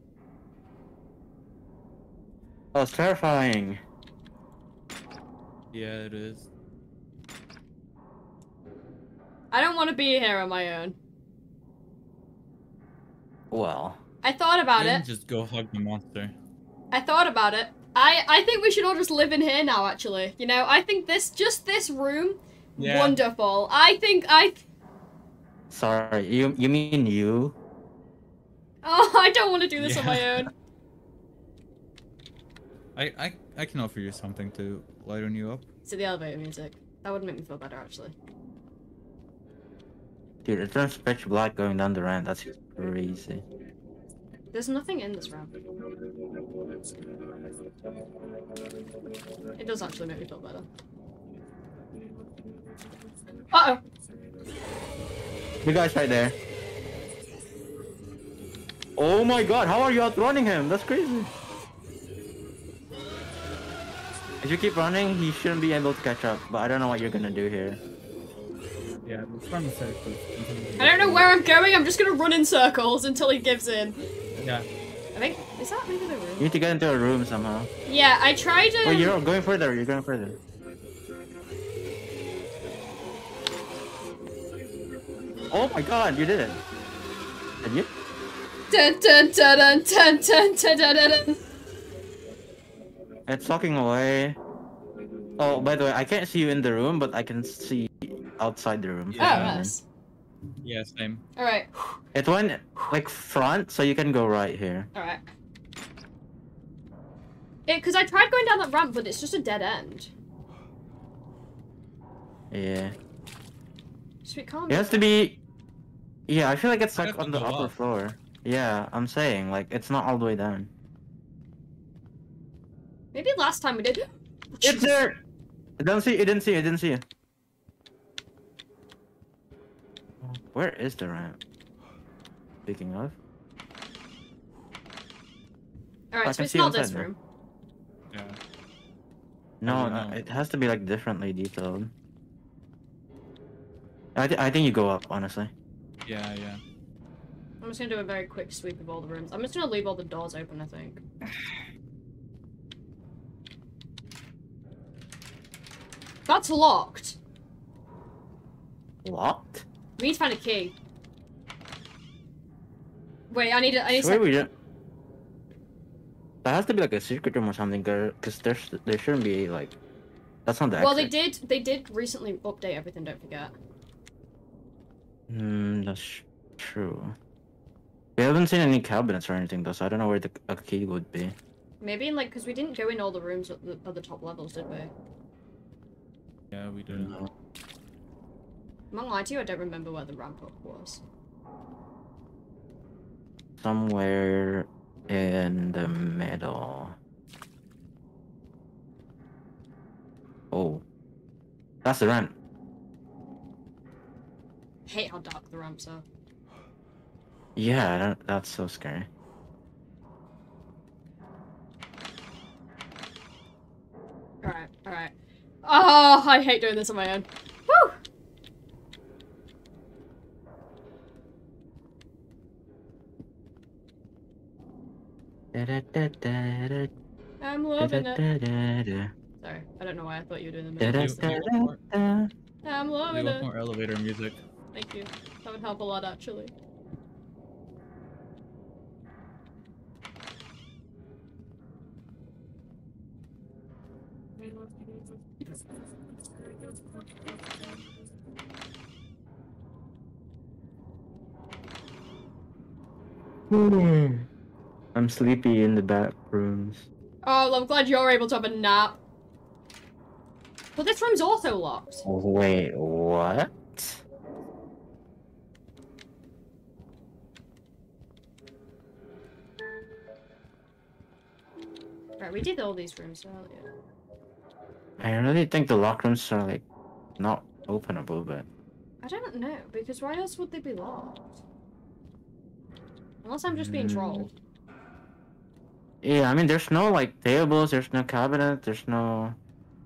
Oh, that was terrifying. Yeah, it is. I don't want to be here on my own. Well, I thought about Then it. Just go hug the monster. I thought about it. I I think we should all just live in here now. Actually, you know, I think this just this room, Yeah. wonderful. I think I. sorry. You you mean you? Oh, *laughs* I don't want to do this on my own. *laughs* I, I I can offer you something to lighten you up. To the elevator music. That would make me feel better, actually. Dude, it turns pitch black going down the ramp. That's crazy. There's nothing in this ramp. It does actually make me feel better. Uh oh. You guys right there. Oh my god, how are you outrunning him? That's crazy. If you keep running, he shouldn't be able to catch up, but I don't know what you're gonna do here. Yeah, let's run the circles. I don't know where I'm going. I'm just gonna run in circles until he gives in. Yeah. I think is that maybe the You need to get into a room somehow. Yeah, I tried to. Oh, you're going further, you're going further. Oh my god, you did it. Did you? Dun, dun, dun, dun, dun, dun, dun, dun, dun, dun. It's talking away. Oh, by the way, I can't see you in the room, but I can see outside the room. Oh, nice. Yeah, same. All right, It went like front, so you can go right here. all right. It because I tried going down that ramp, but it's just a dead end. Yeah. So it can't. It has to be. Yeah, I feel like it's like on the upper up. floor. Yeah, I'm saying like it's not all the way down. Maybe last time we did. *gasps* It's there. I didn't see. It didn't see. It didn't see you. Where is the ramp? Speaking of, Alright, I so can it's see not inside this now. room. Yeah. no, no, it has to be like differently detailed. I th I think you go up honestly. Yeah, yeah. I'm just gonna do a very quick sweep of all the rooms. I'm just gonna leave all the doors open. I think. *sighs* That's locked. Locked. We need to find a key. Wait, I need to. I need to. Swear we didn't. That has to be like a secret room or something, because there's there shouldn't be like. That's not the. Well, they did. They did recently update everything. Don't forget. Hmm, that's true. We haven't seen any cabinets or anything though, so I don't know where the a key would be. Maybe in like because we didn't go in all the rooms at the, at the top levels, did we? Yeah, we did. No. I'm not lying to you. I don't remember where the ramp up was. Somewhere in the middle. Oh. That's the ramp. hate how dark the ramps are. Yeah, that, that's so scary. Alright, alright. Oh, I hate doing this on my own. I'm loving it. Sorry, I don't know why I thought you were doing the middle. I'm loving it. more elevator music. Thank you. That would help a lot, actually. I'm sleepy in the back rooms. Oh, well, I'm glad you're able to have a nap. But this room's also locked. Wait, what? Right, we did all these rooms earlier. I really think the lock rooms are like not openable, but I don't know, because why else would they be locked? Unless I'm just being Mm. trolled. Yeah, I mean, there's no like tables, there's no cabinet, there's no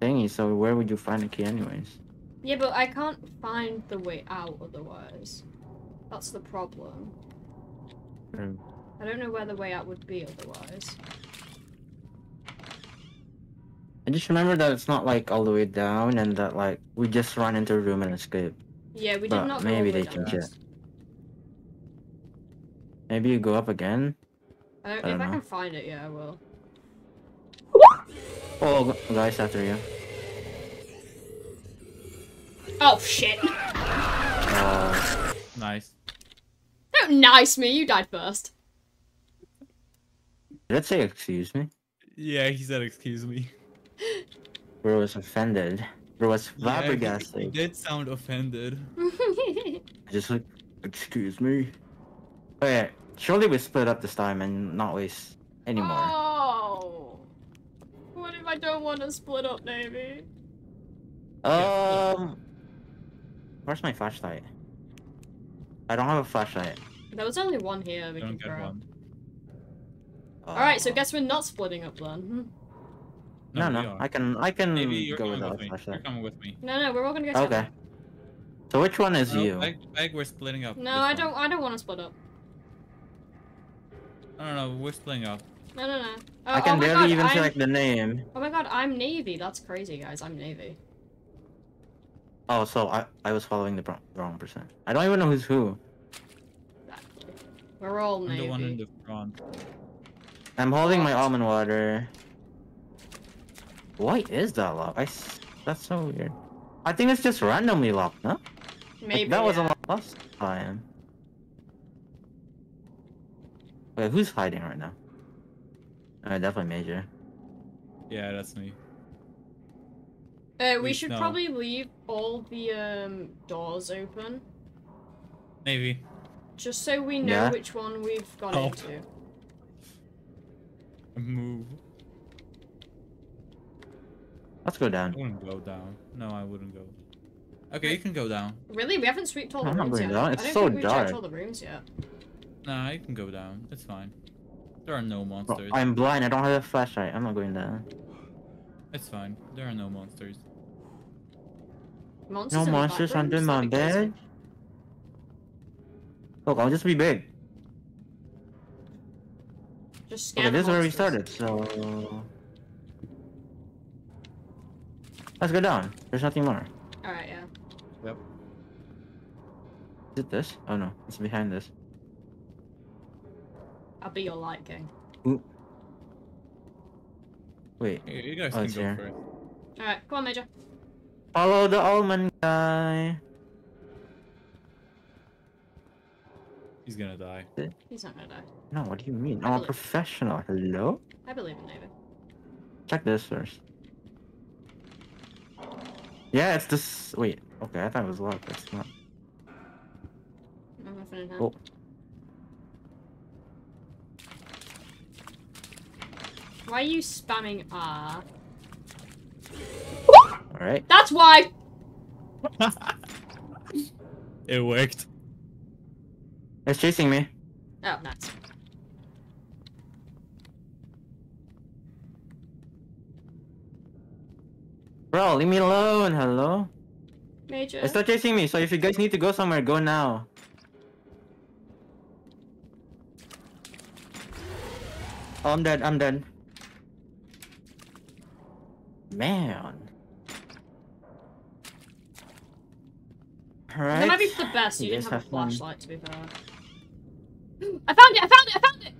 thingy. So where would you find a key, anyways? Yeah, but I can't find the way out otherwise. That's the problem. True. I don't know where the way out would be otherwise. I just remember that it's not like all the way down, and that like we just run into a room and escape. Yeah, we did But not go maybe the they can this. Maybe you go up again. I don't, I if don't I know. can find it, yeah, I will. Oh, gu- guys, after you. Oh shit! Uh, Nice. Don't nice me, you died first. did it say excuse me? Yeah, he said, excuse me. Bro was offended. Bro was Yeah, he- he, did sound offended. *laughs* Just like, excuse me. Okay, surely we split up this time and not waste anymore. Oh. What if I don't want to split up, Navy? Um, where's my flashlight? I don't have a flashlight. There was only one here we Don't can get grab. one. Alright, so Uh, guess we're not splitting up then. Hmm. No, no. I can, I can Maybe you're go coming without with a me. You're coming with me. No, no, we're all gonna go together. Okay. So which one is No, you? Beg, beg, we're splitting up. No, I one. don't. I don't want to split up. No, don't know, whistling splitting up. No, no, no. Oh, I can oh barely god, even I'm... see like the name. Oh my god, I'm Navy. That's crazy, guys. I'm Navy. Oh, so I, I was following the wrong, wrong person. I don't even know who's who. We're all I'm Navy. the one in the front. I'm holding my almond water. Why is that locked? I s- that's so weird. I think it's just randomly locked, huh? Like, Maybe. that was yeah. unlocked last time. Wait, who's hiding right now? Uh, definitely Major. Yeah, that's me. Uh, we Please, should no. probably leave all the um doors open, Maybe. just so we know Yeah. which one we've gone Oh. into. Move. Let's go I down. wouldn't go down. No, I wouldn't go. Okay, you can go down. Really, we haven't sweeped all the I'm not rooms going yet. down, I don't so think we've checked all the rooms yet. Nah, you can go down. It's fine. There are no Bro, monsters. I'm blind. I don't have a flashlight. I'm not going down. It's fine. There are no monsters. Monsters No in the back monsters under my That'd be crazy. bed. Look, I'll just be big. Just scan Okay, the this is where we started, so let's go down. There's nothing more. Alright, yeah. Yep. Is it this? Oh no, it's behind this. I'll be your light king. Wait, You, you guys Oh, can go here. first. Alright, come on, Major. follow the almond guy. He's gonna die. He's not gonna die. No, what do you mean? I I'm a professional. Hello? I believe in David. Check this first. Yeah, it's this. Wait, okay, I thought it was locked. It's not. I'm nothing in. Oh. Why are you spamming R? Alright. That's why! *laughs* It worked. It's chasing me. Oh, nice. Bro, leave me alone. Hello? Major. It's not chasing me, so if you guys need to go somewhere, go now. Oh, I'm dead. I'm dead. Man. Alright. That might be the best. You You didn't guys have a fun. flashlight, to be fair. I found it! I found it! I found it!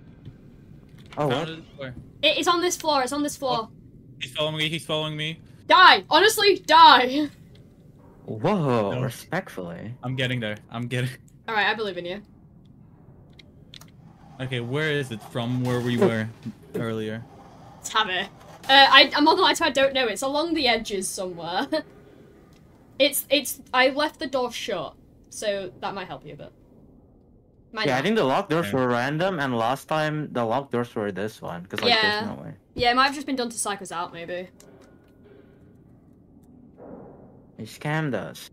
Oh, what? It. Where? it's on this floor. It's on this floor. Oh. He's following me. He's following me. Die! Honestly, die! *laughs* Whoa, No. respectfully. I'm getting there. I'm getting. *laughs* Alright, I believe in you. Okay, where is it from where we were earlier? Let's have it. Uh, I, I'm not gonna lie to you, I don't know. It's along the edges somewhere. *laughs* it's, it's, I left the door shut, so that might help you a bit. Might Yeah, I think the locked doors Yeah. were random, and last time the locked doors were this one, because like Yeah. there's no way. Yeah, it might have just been done to psych us out, maybe. They scammed us.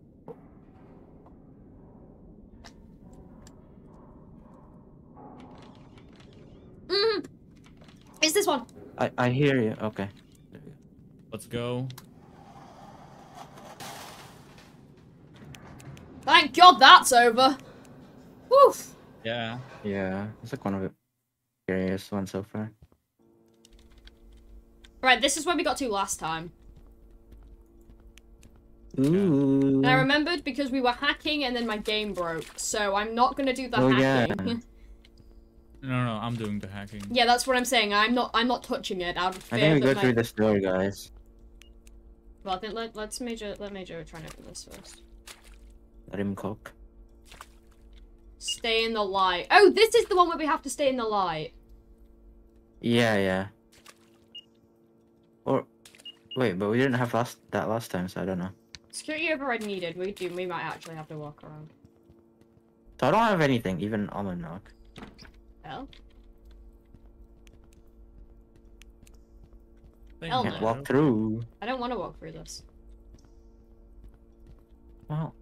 Mm. It's this one. I I hear you. Okay. Let's go. Thank God that's over. Woof. Yeah. Yeah, it's like one of the scariest ones so far. Right, this is where we got to last time. Ooh. And I remembered because we were hacking and then my game broke, so I'm not gonna do the Oh, yeah. *laughs* hacking. No, no, I'm doing the hacking. yeah, that's what I'm saying. I'm not. I'm not touching it out of I fear think we that go my- through this door, guys. Well, I think let, let's major let major try and open this first. Let him cook. Stay in the light. Oh, this is the one where we have to stay in the light. Yeah, yeah. Or wait, but we didn't have last that last time, so I don't know. Security override needed. We do. We might actually have to walk around. So I don't have anything, even almond milk. Hell. Thank Hell you. no. Can't walk through. I don't want to walk through this. Well,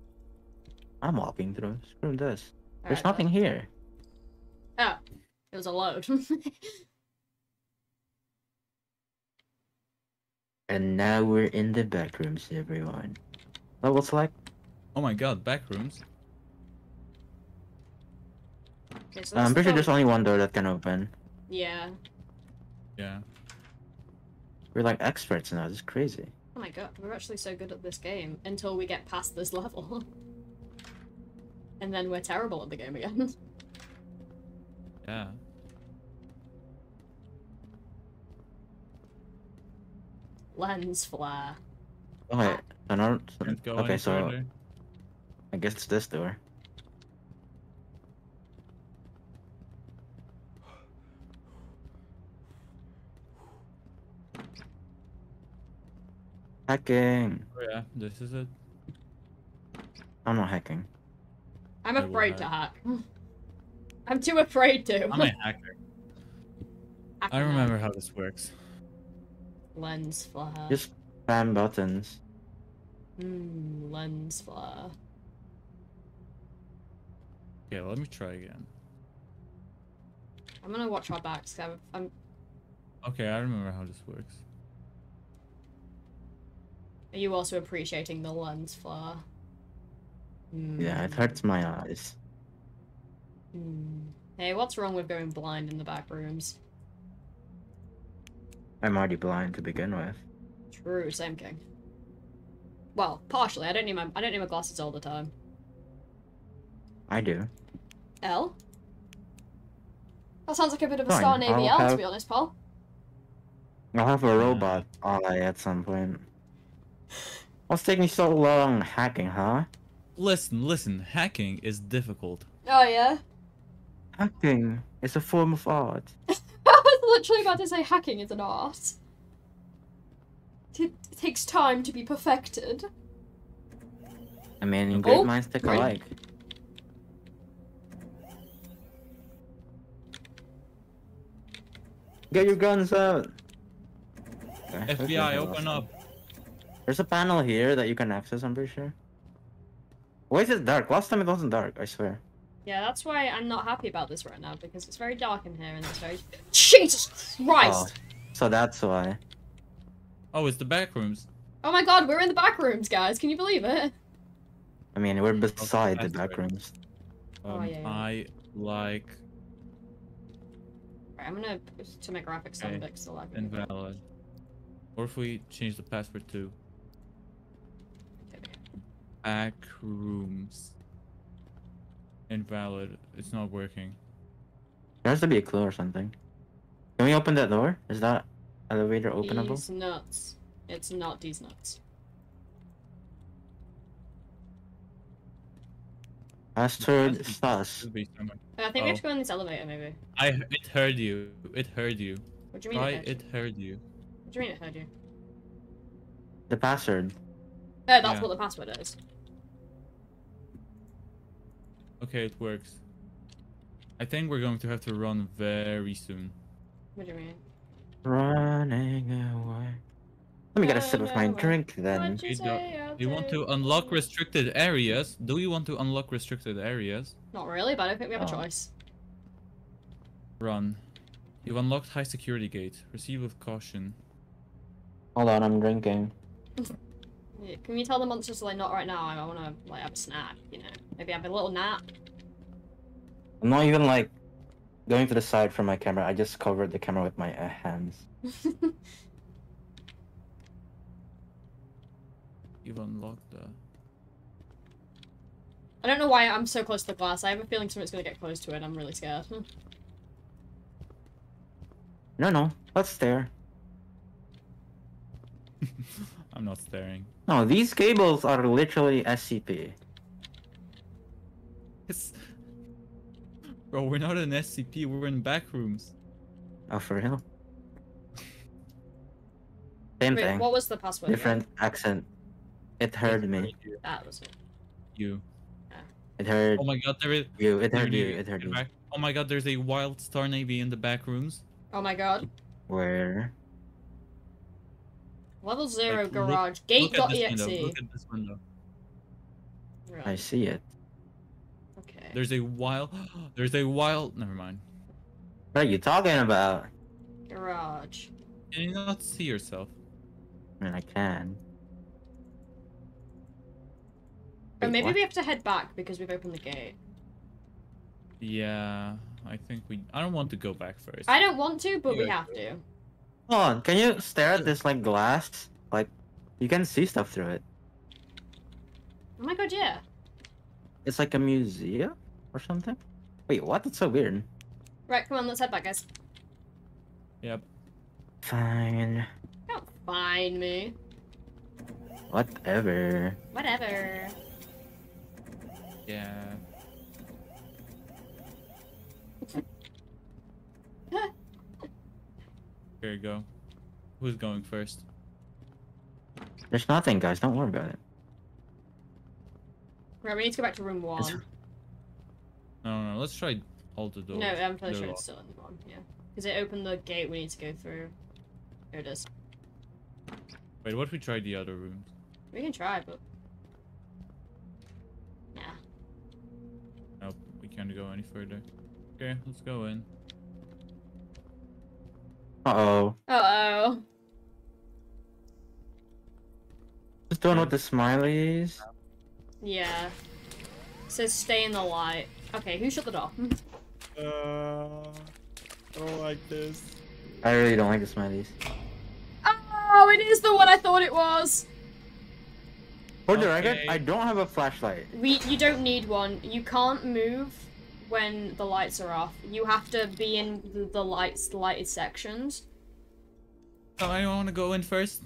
I'm walking through. Screw this. There's Alright, nothing here. Oh, it was a load. *laughs* And now we're in the back rooms, everyone. What was like? Oh my god, back rooms. Okay, so um, I'm pretty sure there's only one door that can open. Yeah. Yeah. We're like experts now. This is crazy. Oh my god, we're actually so good at this game until we get past this level. *laughs* and then we're terrible at the game again. *laughs* Yeah. Lens flare. Okay, ah. so now, so- Can't okay, any so further. I guess it's this door. Hacking. Oh yeah, this is it. I'm not hacking. I'm afraid to hack. *laughs* I'm too afraid to. I'm a hacker. *laughs* I remember how this works. Lens flare. Just spam buttons. Hmm, lens flare. Okay, let me try again. I'm gonna watch our backs. 'cause I'm, I'm Okay, I remember how this works. Are you also appreciating the lens flare? Yeah, it hurts my eyes. hmm. Hey, what's wrong with going blind in the back rooms? I'm already blind to begin with. True, same king. Well, partially. I don't need my I don't need my glasses all the time. I do. L. That sounds like a bit of a Fine, Star Navy I'll L, to be honest, Paul. I'll have a robot eye at some point. *laughs* What's taking so long hacking, huh? Listen, listen, hacking is difficult. Oh yeah. Hacking is a form of art. *laughs* I was literally about to say hacking is an art. It it takes time to be perfected. I mean, great Oh, minds think right. alike. Get your guns out! FBI, open up. There's a panel here that you can access, I'm pretty sure. Why is it dark? Last time it wasn't dark, I swear. Yeah, that's why I'm not happy about this right now because it's very dark in here and it's very. Jesus Christ! Oh, So that's why. Oh, it's the back rooms. Oh my God, we're in the back rooms, guys. Can you believe it? I mean, we're beside the back right. rooms. Oh, Um, yeah, yeah. I like Right, I'm gonna to my graphics sound Okay, a bit so like. invalid. Or if we change the password to back rooms. Invalid. It's not working. There has to be a clue or something. Can we open that door? Is that elevator openable? These nuts. It's not these nuts. Password Should sus. be. Uh, I think we have Oh. to go oh. in this elevator, maybe. I it heard you. It heard you. What do you mean? Try it, heard it heard you. you? What do you mean it heard you? The password. Oh, that's Yeah. what the password is. Okay, it works. I think we're going to have to run very soon. What do you mean? Running away. Let me get a sip of my drink then. You You don't- say? I'll You want to unlock restricted areas? Do you want to unlock restricted areas? Not really, but I don't think we have a Oh. choice. Run. You've unlocked high security gate. Proceed with caution. Hold on, I'm drinking. *laughs* Yeah, Can you tell the monsters like not right now? I want to like have a snack. You know, maybe have a little nap. I'm not even like going to the side from my camera. I just covered the camera with my uh, hands. *laughs* You've unlocked the. I don't know why I'm so close to the glass. I have a feeling someone's gonna get close to it. I'm really scared. No, no. Let's stare. *laughs* I'm not staring. No, these cables are literally SCP. It's... Bro, we're not in SCP. We're in back rooms. Oh, for real? *laughs* Same Wait, thing. what was the password? again? Different accent. It heard me. You. That was it. You. It heard Oh my god, there is. you. It there heard you. you- It heard you. Oh my god, there's a wild star navy in the back rooms. Oh my god. Where? Level zero Like, garage. Look at this. Gate.exe. Look at this window. Right. I see it. Okay. There's a wild. *gasps* There's a wild. Never mind. What are you talking about? Garage. Can you not see yourself? I mean, I can. Or Wait, maybe what? we have to head back because we've opened the gate. Yeah, I think we. I don't want to go back first. I don't want to, but we have to. Hold on. Can you stare at this like glass? Like, you can see stuff through it. Oh my god, yeah. It's like a museum or something. Wait, what? That's so weird. Right, come on, let's head back, guys. Yep. Fine. Don't find me. Whatever. Whatever. Yeah. Here you go. Who's going first? There's nothing, guys. Don't worry about it. Right, we need to go back to room one. No, no, let's try all the doors. No, I'm fairly They're sure it's still in the one, yeah. Because it opened the gate we need to go through. Here it is. Wait, what if we try the other rooms? We can try, but... Nah. Nope, we can't go any further. Okay, let's go in. Uh-oh. Uh-oh. Just doing with the smileys. Yeah. It says stay in the light. Okay, who shut the door? Uh, I don't like this. I really don't like the smileys. oh, it is the one I thought it was! For the record, I don't have a flashlight. We, you don't need one. You can't move when the lights are off. You have to be in the, the lights, lighted sections. Oh, anyone want to go in first?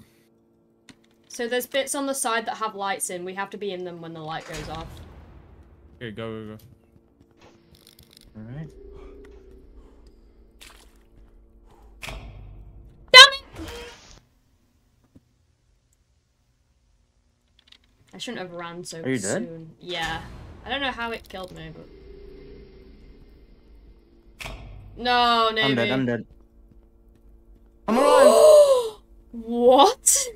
So there's bits on the side that have lights in. We have to be in them when the light goes off. Okay, go, go, go. Alright. Damn it! I shouldn't have ran so Are you dead? Yeah. I don't know how it killed me, but. No, Navy. I'm dead, I'm dead. Come on! *gasps* what?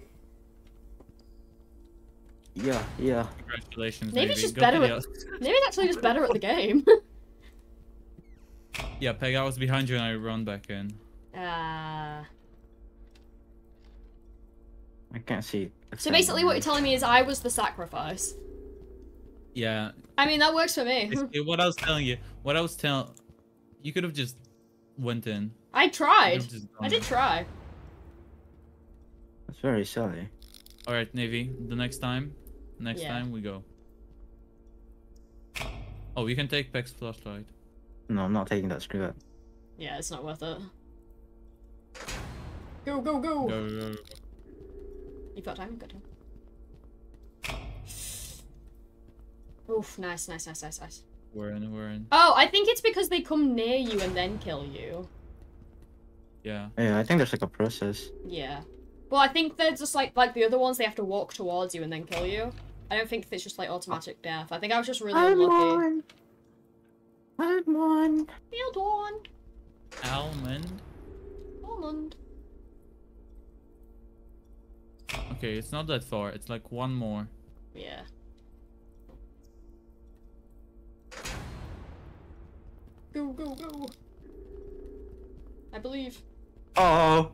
Yeah, yeah. Congratulations, Maybe Navy. it's just Go better Peggy at- out. Navy's actually just better at the game. *laughs* Yeah, Peg, I was behind you and I run back in. Ah. I can't see. so basically, what you're telling me is I was the sacrifice. Yeah, I mean, that works for me. what I was telling you, what I was telling, you could have just went in. I tried. I did try. That's very silly. All right, Navy. The next time, next Yeah. time we go. Oh, you can take Peg's flashlight. No, I'm not taking that screw up. Yeah, it's not worth it. Go, go, go! Go, go, go. You've got time? Got time. Oof, nice, nice, nice, nice, nice. We're in, we're in. Oh, I think it's because they come near you and then kill you. Yeah. Yeah, I think there's like a process. Yeah. Well, I think they're just like like the other ones. They have to walk towards you and then kill you. I don't think it's just like automatic death. I think I was just really unlucky. I'm one. Field one. Almond. Almond. Okay, it's not that far. It's like one more. Yeah. Go, go, go. I believe. Uh-oh.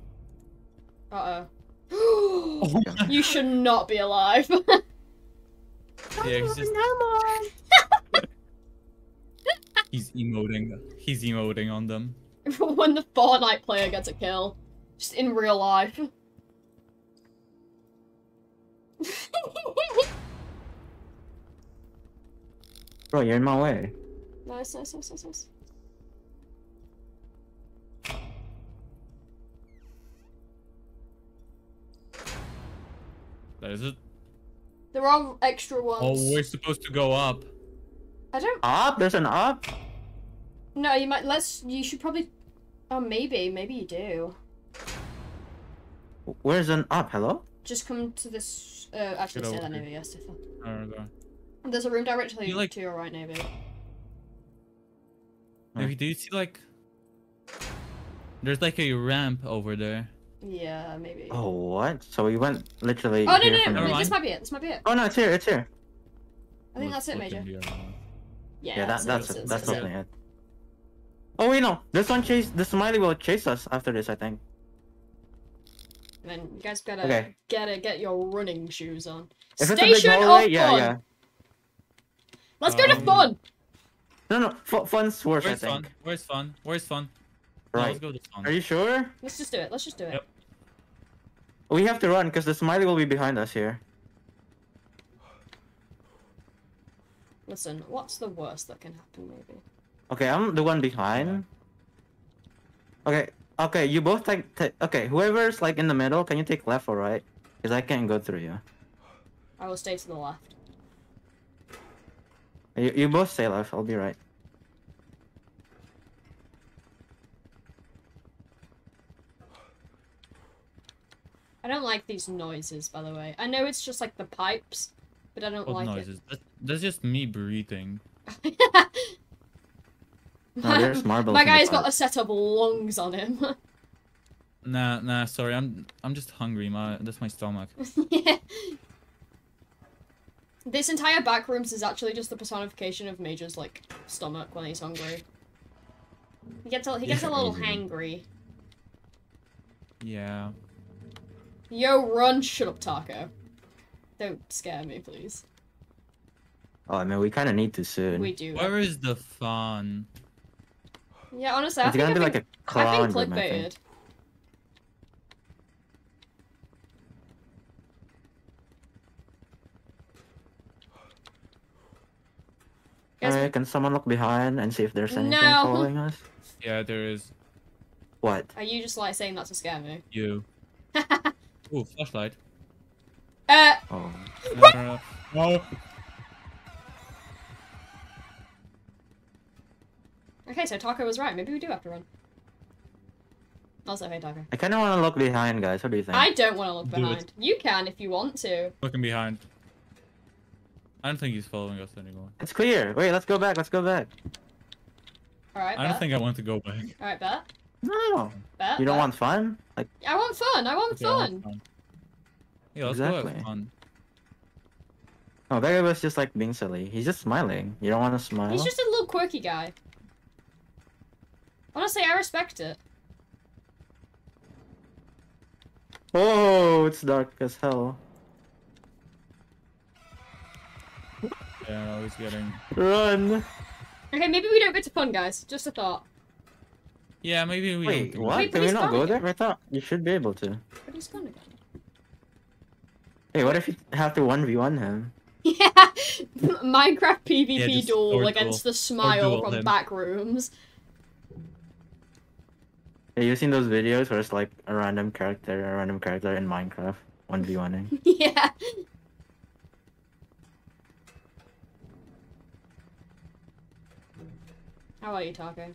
Uh oh. *gasps* you should not be alive. *laughs* Yeah, he's just *laughs* he's emoting. He's emoting on them. *laughs* when the Fortnite player gets a kill. Just in real life. Bro, you're in my way. nice, nice, nice, nice, nice. Is it. There are extra ones. Oh, we're supposed to go up. I don't Up? There's an up? No, you might. Let's. You should probably. Oh, maybe. Maybe you do. Where's an up? Hello? Just come to this. Uh, actually, say that here. Navy. Yes, Tifa. Go. There's a room directly You like- to your right, Navy. Maybe do you see like? There's like a ramp over there. Yeah, maybe. Oh, what? So we went literally. Oh no, here no, from no! This might be it. This might be it. Oh no, it's here. It's here. I think Let's that's it, Major. the. Yeah, Yeah, that, that's it, it. it, That's it, definitely it. Oh wait, no. This one chase. The smiley will chase us after this. I think. Then you guys gotta Okay. get it. Get your running shoes on. If it's a big Station of hallway, fun. yeah, yeah. Let's go to Um, fun. No, no. F- fun's worse. Where's I think. fun? Where's fun? Where's fun? No, Right. let's go to fun. Are you sure? Let's just do it. Let's just do it. Yep. We have to run because the smiley will be behind us here. Listen, what's the worst that can happen? Maybe. Okay, I'm the one behind. Okay, okay, you both take. ta- okay, whoever's like in the middle, can you take left or right? Because I can't go through you. I will stay to the left. You, you both stay left. I'll be right. I don't like these noises, by the way. I know it's just like the pipes, but I don't What like noises? That, that's just me breathing. it. *laughs* No, there's marbles. My in the guy's got pot. a set of lungs on him. *laughs* Nah, nah. Sorry, I'm I'm just hungry. My that's my stomach. *laughs* yeah. This entire back rooms is actually just the personification of Major's like stomach when he's hungry. He gets a he gets a little easy. hangry. Yeah. Yo, run! Shut up, Taco. Don't scare me, please. Oh, I mean, we kind of need to soon. We do. Where is the fun? Yeah, honestly, I it's think gonna I've be like been, a clown I've been think. clickbaited. Guys, Alright, can someone look behind and see if there's anything No. following us? Yeah, there is What? Are you just like saying that to scare me? you. *laughs* Ooh, flashlight. uh, Oh. No, no, no. No. okay, so Taco was right. Maybe we do have to run. Also, hey Taco. I kind of want to look behind, guys. What do you think? I don't want to look Do it. behind. You can if you want to. Looking behind. I don't think he's following us anymore. It's clear. Wait, let's go back. Let's go back. Alright, I don't think I want to go back. Alright, bet. No. Bet. You don't bet. want fun? Like, I want fun. I want Okay, I want fun. fun. Yeah, let's Exactly. have fun. oh, that was just like being silly. He's just smiling. You don't want to smile? He's just a little quirky guy. Honestly, I respect it. Oh, it's dark as hell. Yeah, no, he's getting. Run. Okay, maybe we don't get to fun, guys. Just a thought. Yeah, maybe we. Wait, what? Wait, Did we not go fine. there? I thought you should be able to. But he's fun again. Hey, what if you have to 1v1 him? Yeah, *laughs* Minecraft PvP Yeah, duel against duel. the smile from him. back rooms. Hey, you seen those videos where it's like a random character, a random character in Minecraft 1v1ing? *laughs* yeah. How are you talking?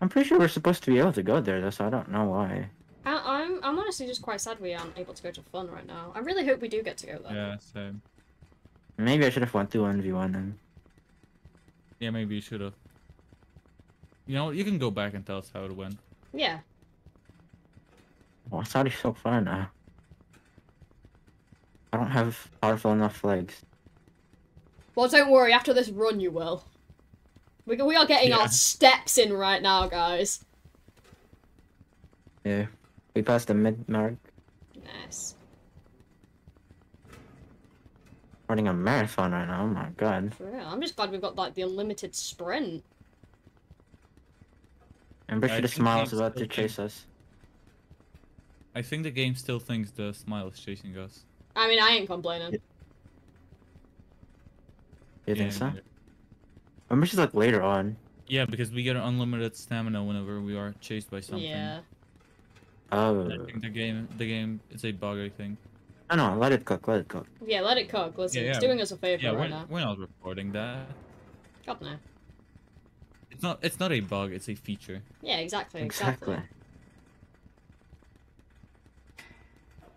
I'm pretty sure we're supposed to be able to go there, though, so I don't know why. I, I'm I'm honestly just quite sad we aren't able to go to fun right now. I really hope we do get to go there. Yeah, same. Maybe I should have went to 1v1 him. Yeah, maybe you should have. You know, you can go back and tell us how it went. Yeah. Oh, it's already so far now. Uh. I don't have powerful enough legs. Well, don't worry. After this run, you will. We we are getting Yeah. our steps in right now, guys. Yeah. We passed the mid mark. Nice. Running a marathon right now. Oh my god. For real. I'm just glad we've got like the unlimited sprint. I'm pretty sure the smile is about to chase us. I think the game still thinks the smile is chasing us. I mean, I ain't complaining. You think Yeah, so? Yeah. I'm just like later on. Yeah, because we get unlimited stamina whenever we are chased by something. Yeah. Oh. I think the game, the game, it's a bug. I think. No, no, let it cook, let it cook. Yeah, let it cook. Listen, Yeah, it's doing us a favor Yeah, right we're, now. we're not reporting that. God no. It's not. It's not a bug. It's a feature. Yeah, exactly, exactly. Exactly.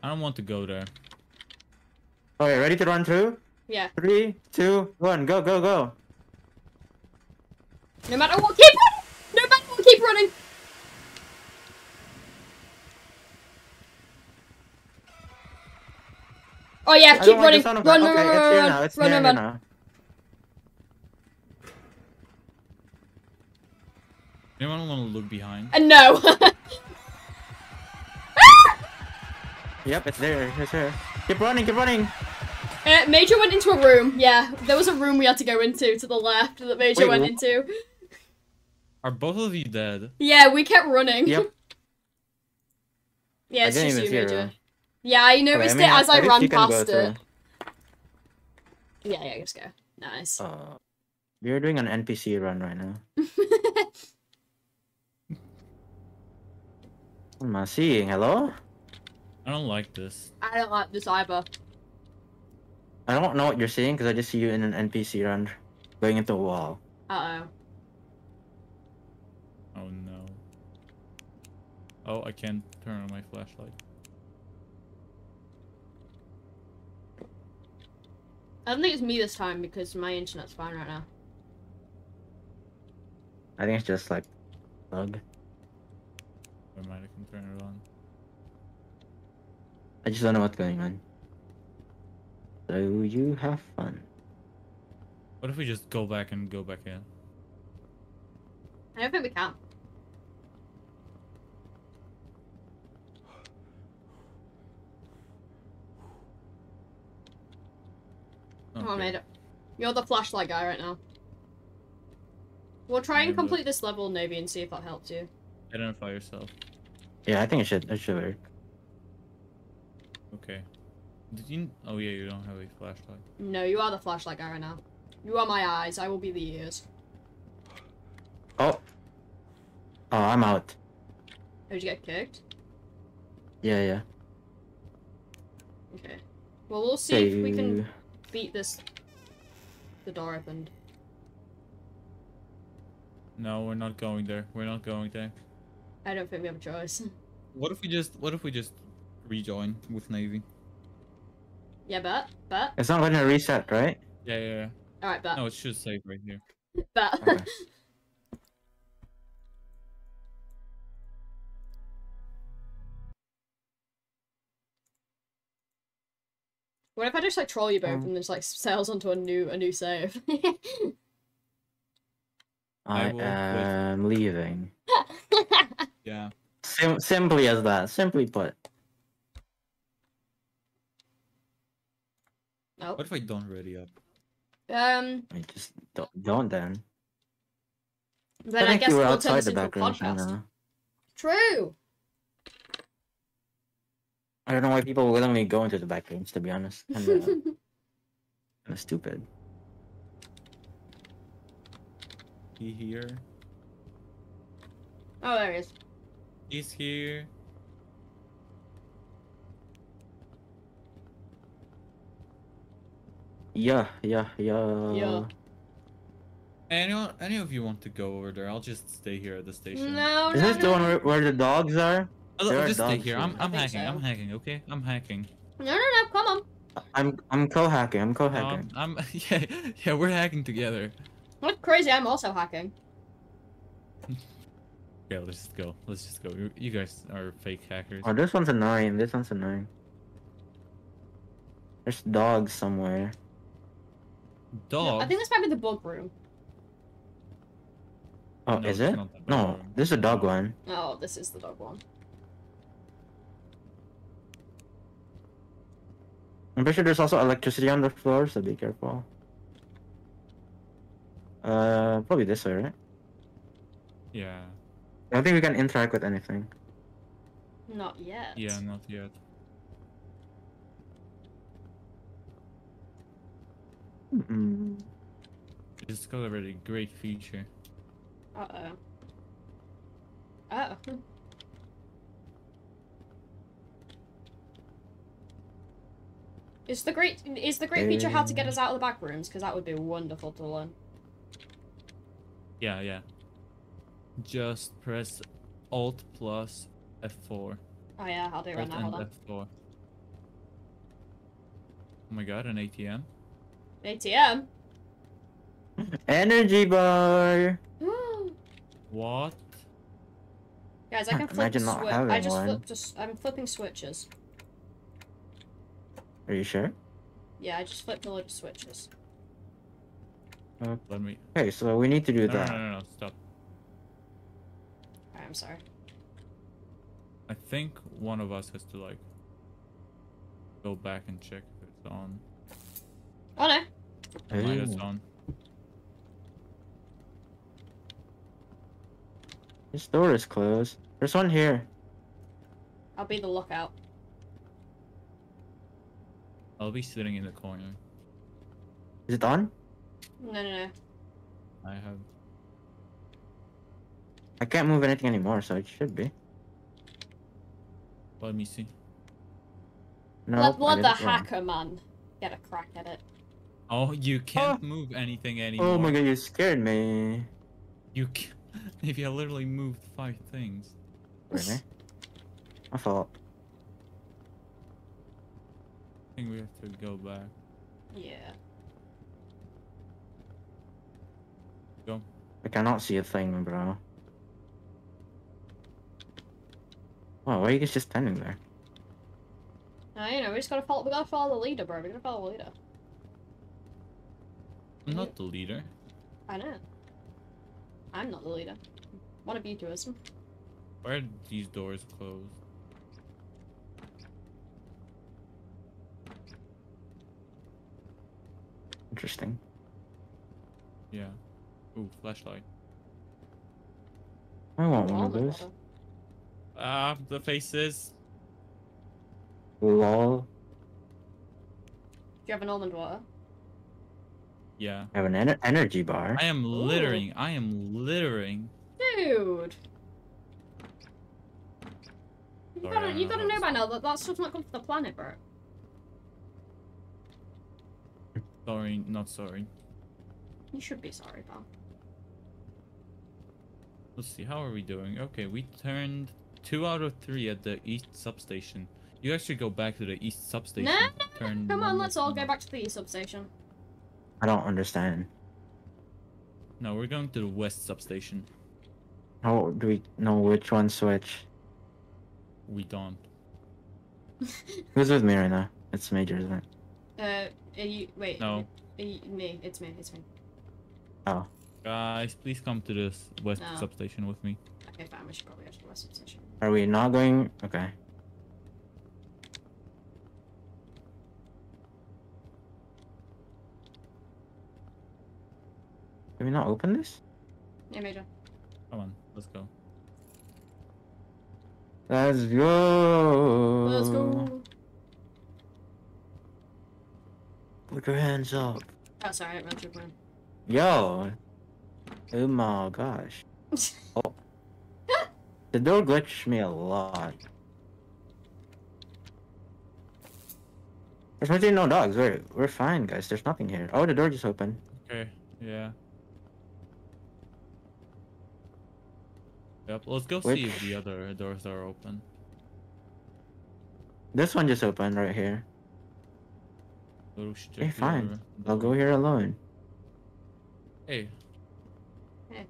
I don't want to go there. Okay, ready to run through? Yeah. Three, two, one, go, go, go. No matter what, keep running! No matter what, keep running! Oh yeah, keep running! the sound of Run, run, Okay, run, it's run, here run, now. It's run, run, run. now. Anyone want to look behind? And no! *laughs* Yep, it's there. It's there. Keep running, keep running. uh, Major went into a room. Yeah, there was a room we had to go into to the left that Major Wait, went into. Are both of you dead? Yeah, we kept running. Yep. *laughs* Yeah, I it's didn't just even you, Major. her. Yeah, I Okay, noticed mean, it as I, at least ran you can go past it. through. Yeah, yeah, just go. Nice. Uh, you're doing an NPC run right now. *laughs* What am I seeing? Hello? I don't like this. I don't like this either. I don't know what you're seeing because I just see you in an NPC run going into a wall. Uh oh. Oh no. Oh, I can't turn on my flashlight. I don't think it's me this time because my internet's fine right now. I think it's just like bug. Never mind, I can turn it on. I just don't know what's going on. So you have fun. What if we just go back and go back in? I don't think we can. Oh, I Okay. made it. You're the flashlight guy right now. We'll try and complete this level, Navy, and see if that helps you. Identify yourself. Yeah, I think it should it should work. Okay. Did you? Oh yeah, you don't have a flashlight. No, you are the flashlight guy right now. You are my eyes. I will be the ears. Oh. Oh, I'm out. Oh, did you get kicked? Yeah, yeah. Okay. Well, we'll see if we can beat this. The door opened. No, we're not going there. We're not going there. I don't think we have a choice. *laughs* What if we just? What if we just rejoin with Navy? yeah, but... But... It's not gonna reset, right? Yeah, yeah. yeah. Alright, but... No, it should save right here. Bet. *laughs* what if I just like troll you both Um. and just like sails onto a new a new save? *laughs* I, I will am leaving. *laughs* Yeah. Sim- simply as that. Simply put. nope. What if I don't ready up? Um. I just don't, don't then. Then I, think guess you were we'll turn outside this the into a background. podcast. True. I don't know why people willingly go into the back rooms, to be honest. Kind of, kind of stupid. He here. oh, there he is. He's here. Yeah, yeah, yeah. Yeah. Anyone, any of you want to go over there? I'll just stay here at the station. No, Is no, this no. the one where, where the dogs are? I'll, There I'll are just stay dogs here. here. I'm, I I'm think hacking. I'm hacking. Okay, I'm hacking. No, no, no. Come on. I'm I'm co-hacking. I'm co-hacking. Um, I'm *laughs* yeah, yeah. We're hacking together. That's crazy. I'm also hacking. *laughs* Yeah, let's just go. Let's just go. You, you guys are fake hackers. Oh, this one's annoying. This one's annoying. There's dogs somewhere. Dog. I think this might be the book room. Oh, No, is it? not the dog No, room. this is a dog one. Oh, this is the dog one. I'm pretty sure there's also electricity on the floor, so be careful. Uh, probably this way, right? Yeah. I don't think we can interact with anything. Not yet. Yeah, not yet. Mm-mm. It's got a really great feature. Uh oh. Uh oh. Is the great is the great feature how to get us out of the back rooms? Because that would be wonderful to learn. Yeah, yeah. Just press Alt plus F4. Oh yeah, I'll do it right Alt now. and Hold on. F4. Oh my god, an ATM? ATM. Energy bar. *gasps* What? Guys, I can flip Imagine the not switch. I just one. flipped. Just I'm flipping switches. Are you sure? Yeah, I just flipped a load of switches. Uh, let me. Okay, so we need to do No, no, that. no, no, no, stop. Alright, I'm sorry. I think one of us has to, like, go back and check if it's on. Oh no. Mine is on. This door is closed. There's one here. I'll be the lookout. I'll be sitting in the corner. Is it on? No, no, no. I have. I can't move anything anymore, so it should be. Let me see. No. let let the hacker man get a crack at it. Oh, you can't ah. move anything anymore. Oh my god, you scared me. You can If you literally moved five things. Really? I thought. I think we have to go back. Yeah. Go. I cannot see a thing, bro. Wow, why are you guys just standing there? Uh, you know, we just gotta follow. We gotta follow the leader, bro. We gotta follow the leader. I'm not the leader. I know. I'm not the leader. One of you two is. Why are these doors closed? Interesting. Yeah. Ooh, flashlight. I want one of those. water. Ah, the faces. Lol. Do you have an almond water? Yeah. I have an ener- energy bar. I am Ooh. littering. I am littering. Dude! You gotta, you gotta know know by now that that stuff's not good for the planet, bro. Sorry, not sorry. You should be sorry, pal. Let's see, how are we doing? Okay, we turned two out of three at the east substation. You guys should go back to the east substation. No, no, Turn Come on, let's all go back to the east substation. I don't understand. No, we're going to the west substation. How do we know which one switch? We don't. Who's with me right now? It's Major, isn't it? Uh, are you, wait. No. Are you, me, it's me, it's me. Oh. Guys, please come to this west No. substation with me. Okay, fine, we should probably go to the west substation. Are we not going? Okay. Can we not open this? Yeah, Major. Come on, let's go. Let's go. Let's go. Put your hands up. Oh, sorry, I didn't realize you Yo. Oh my gosh. *laughs* Oh. The door glitched me a lot. There's literally no dogs. We're we're fine, guys. There's nothing here. Oh, the door just opened. Okay, yeah. Yep, let's go see if the other doors are open. This one just opened right here. So we should Okay, fine. I'll go here alone. Hey, hey.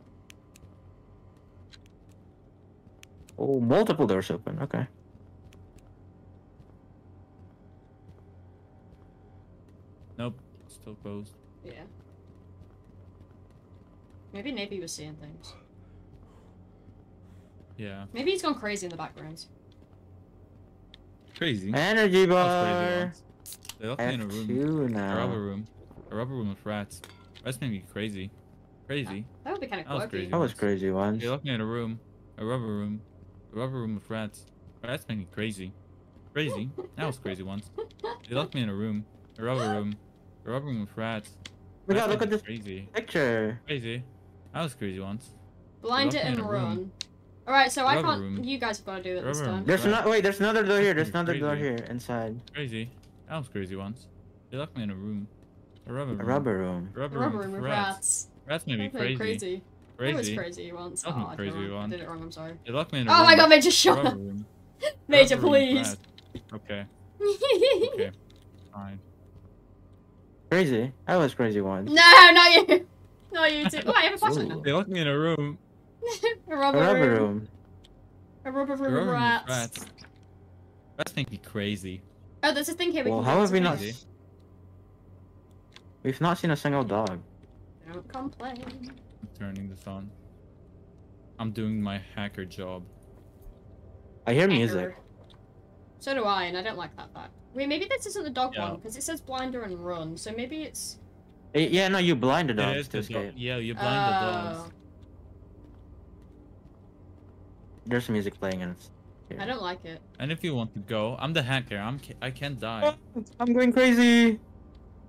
Oh, multiple doors open. Okay. nope, still closed. Yeah. Maybe Navy was seeing things. Yeah, Maybe he's gone crazy in the background. crazy. Energy That was crazy bar. Once. They locked I me in a room, two a rubber room, a rubber room with rats. Rats made me crazy, crazy. That would be kind of That was crazy. That was crazy once. They locked me in a room, a rubber room, a rubber room with rats. Rats made me crazy, crazy. That was crazy once. They locked me in a room, a rubber room, a rubber room with rats. We Rats got look at this Crazy, picture. crazy. That was crazy once. Blind Lock it in and a room. run. Alright, so I Rubber can't. room. You guys have got to do it this time. There's Right. no wait. There's another door here. There's Fucking another door here inside. Crazy. That was crazy once. They locked me in a room, a rubber room. A room. rubber room. A rubber, Rubber room room with with rats. rats. Rats made me crazy. crazy. Crazy. It was crazy once. That Oh, I did, crazy it wrong. I did it wrong, I'm sorry. They locked me in a Oh room. my god, Major, a shut *laughs* up! Major, Rubber room with please! Okay, okay, *laughs* fine. Crazy. That was crazy once. no, not you! Not you too. Oh, I have a flashlight now. They locked me in a room. a *laughs* A rubber, rubber room. room. A rubber room, A room rubber with room rats. with rats. Rats make me crazy. Oh, there's a thing here We well, can how have we not? crazy. We've not seen a single dog. Don't complain. I'm turning this on. I'm doing my hacker job. I hear music. So do I, and I don't like that fact. Wait, maybe this isn't the dog Yeah. one, because it says blinder and run, so maybe it's... Eh, Yeah, no, you blind the It dogs is to the dog- Yeah, you blind the dogs. Oh, There's music playing and it's. I don't like it. And if you want to go, I'm the hacker. I'm ca- I can't die. *laughs* I'm going crazy.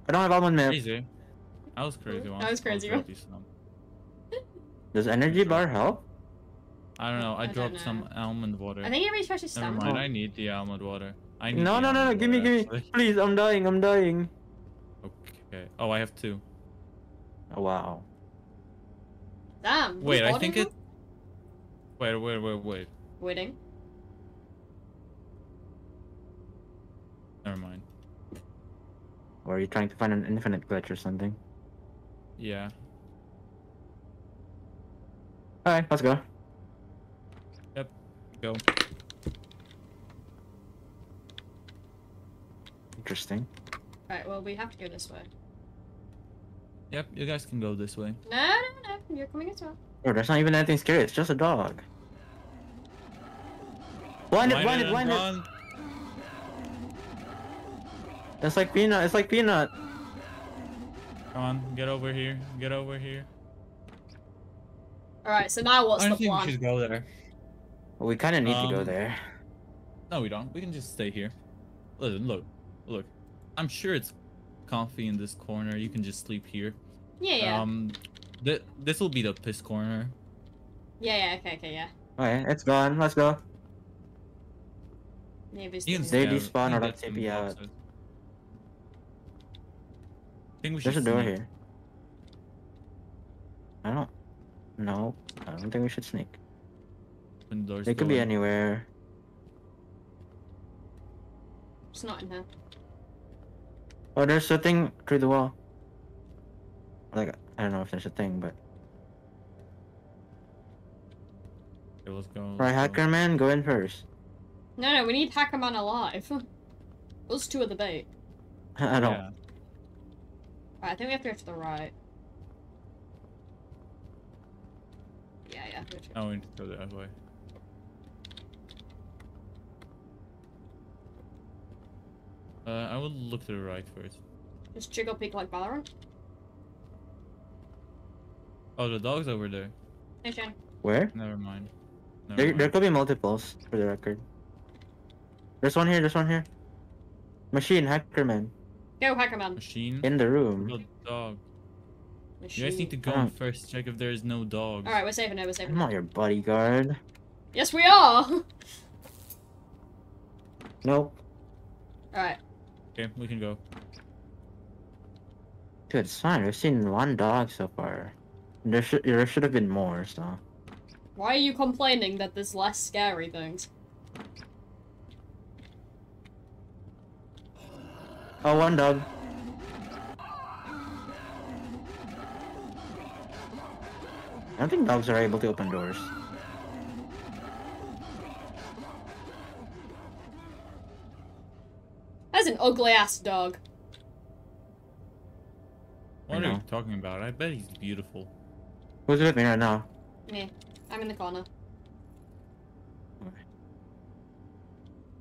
I don't have almond milk. Crazy. I was crazy That once. was crazy I'll once. some. *laughs* Does energy bar help? I don't know. I, I don't dropped some almond water. I think everybody's supposed to Never mind. I need the almond water. I need No, no, no, no. Give me, give me. actually. Please, I'm dying. I'm dying. Okay. Oh, I have two. Oh, wow. Damn. Wait, I think it. Wait, wait, wait, wait. Waiting. Never mind. Or are you trying to find an infinite glitch or something? Yeah. Alright, let's go. Yep, go. Interesting. Right, well, we have to go this way. Yep, you guys can go this way. No, no, no, you're coming as well. Oh, there's not even anything scary, it's just a dog. Blinded, blinded, and blinded! Run. It's like Peanut, it's like Peanut! Come on, get over here. Get over here. Alright, so now what's I the don't think plan? we should go there. Well, we kinda need to go Um, there. No, we don't. We can just stay here. Listen, look, look. I'm sure it's comfy in this corner. You can just sleep here. Yeah, yeah. Um, th this will be the piss corner. yeah, yeah, okay, okay, yeah. Alright, it's gone, let's go. Maybe You can the- They despawn or can not get some TP out. boxes. Think we should There's a door sneak. here. I don't. No, I don't think we should sneak. Open the doors It could be anywhere. It's not in here. Oh, there's a thing through the wall. Like, I don't know if there's a thing, but. Okay, let's go. Right, let's go. hacker man, go in first. No, no, we need Hacker Man alive. *laughs* Us two are the bait. *laughs* I don't. Yeah. Right, I think we have to go to the right. Yeah, yeah. we have to go to- Oh, we need to go that way. Uh, I will look to the right first. Just jiggle peek like Valorant. Oh, the dog's over there. Hey, Shane. Where? Never mind. Never There, mind. there could be multiples, for the record. There's one here, there's one here. Machine, hacker man. Go, Hacker Man. Machine. In the room. No dog. Machine. You guys need to go Oh. first, check if there's no dog. Alright, we're saving it, we're saving I'm it. not your bodyguard. Yes, we are! *laughs* Nope. Alright. Okay, we can go. Dude, it's fine. We've seen one dog so far. There should there should have been more, so. Why are you complaining that there's less scary things? Oh, one dog. I don't think dogs are able to open doors. That's an ugly ass dog. What are you talking about? I bet he's beautiful. Who's with me right now? Yeah, I'm in the corner.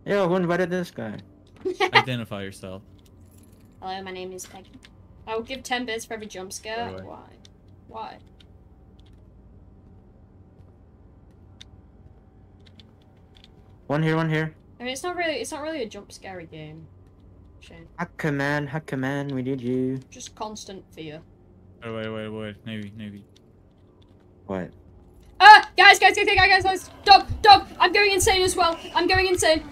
Yo, who invited this guy? *laughs* Identify yourself. Hello, my name is Peggy. I will give 10 bits for every jump scare. By. Why? Why? One here, one here. I mean, it's not really, it's not really a jump scary game. Shane. Hacker man, hacker man, we need you. Just constant fear. Wait, wait, wait, wait. Navy, Navy. What? Ah! Guys, guys, guys, guys, guys, guys! Dog, dog! I'm going insane as well! I'm going insane!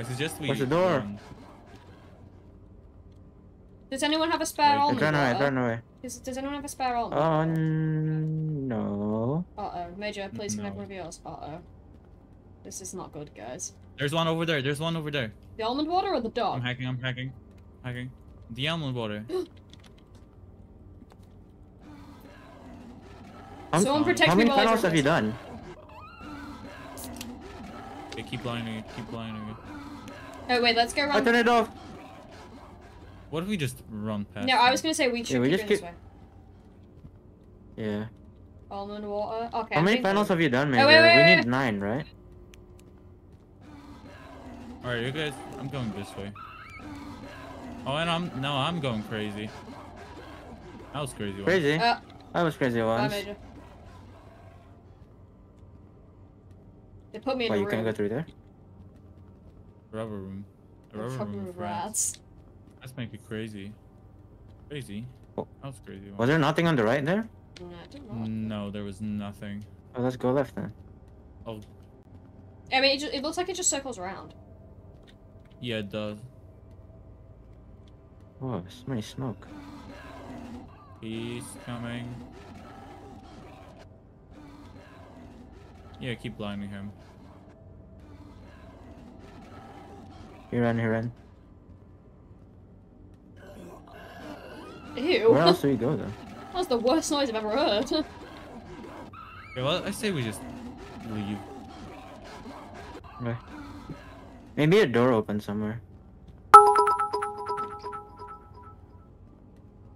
I suggest we. Where's the door? run. Does anyone have a spare Wait, They're almond running away, water? they're running away. Does, does anyone have a spare almond? Um, oh, n- no. Uh-oh. Major, please connect No. one of yours. Uh-oh. This is not good, guys. There's one over there. There's one over there. The almond water or the dog? I'm hacking. I'm hacking. Hacking. The almond water. *gasps* How, Someone protect how me many while I funnels drink have you done? Okay, keep blinding it. Keep blinding it. Oh, wait, let's go run. I turn it off. What if we just run past? No, I was gonna say we should we keep just going this way. Yeah. Almond water. Okay. How I'm many panels funnels have you done, Oh, Major? wait, wait, we wait. need nine, right? All right, you guys. I'm going this way. Oh, and I'm no, I'm going crazy. That was crazy. one. Crazy. Uh, I was crazy bye, once. Major. They put me in Why, a you room. can't go through there? Rubber room. A with rubber fucking room with rats. rats. Let's make it crazy. Crazy. Oh. That was crazy. one. Was there nothing on the right there? No, I don't know. No, there was nothing. Oh, let's go left then. Oh, I mean, it, just, it looks like it just circles around. yeah, it does. Oh, Whoa, so many smoke. He's coming. Yeah, keep blinding him. He ran, he ran. Ew. Where else do you go though? *laughs* That was the worst noise I've ever heard. *laughs* Okay, well, I say we just leave. Okay. Maybe a door open somewhere.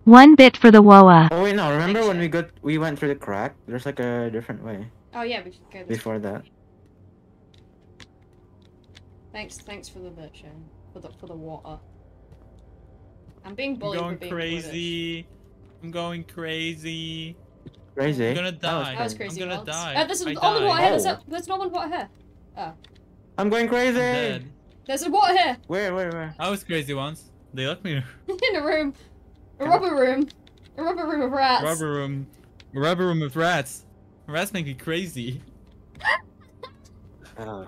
One bit for the WOA. Oh wait, no. Remember when we got we went through the crack? There's like a different way oh yeah, we should go this before that. Thanks, thanks for the bit, Shane. For the for the water. I'm being I'm bullied for going being British. crazy. I'm going crazy. Crazy. I'm gonna That was die. That was crazy. I'm gonna once. die. Uh, there's I an almond died. water here. There's, Oh. a, there's an almond water here. I'm going I'm crazy. dead. There's a water here Where, where, where? I was crazy once. They left me in *laughs* *laughs* in a room, a rubber room, a rubber room of rats. rubber room. A rubber room of rats. Rats make me crazy. *laughs* Oh,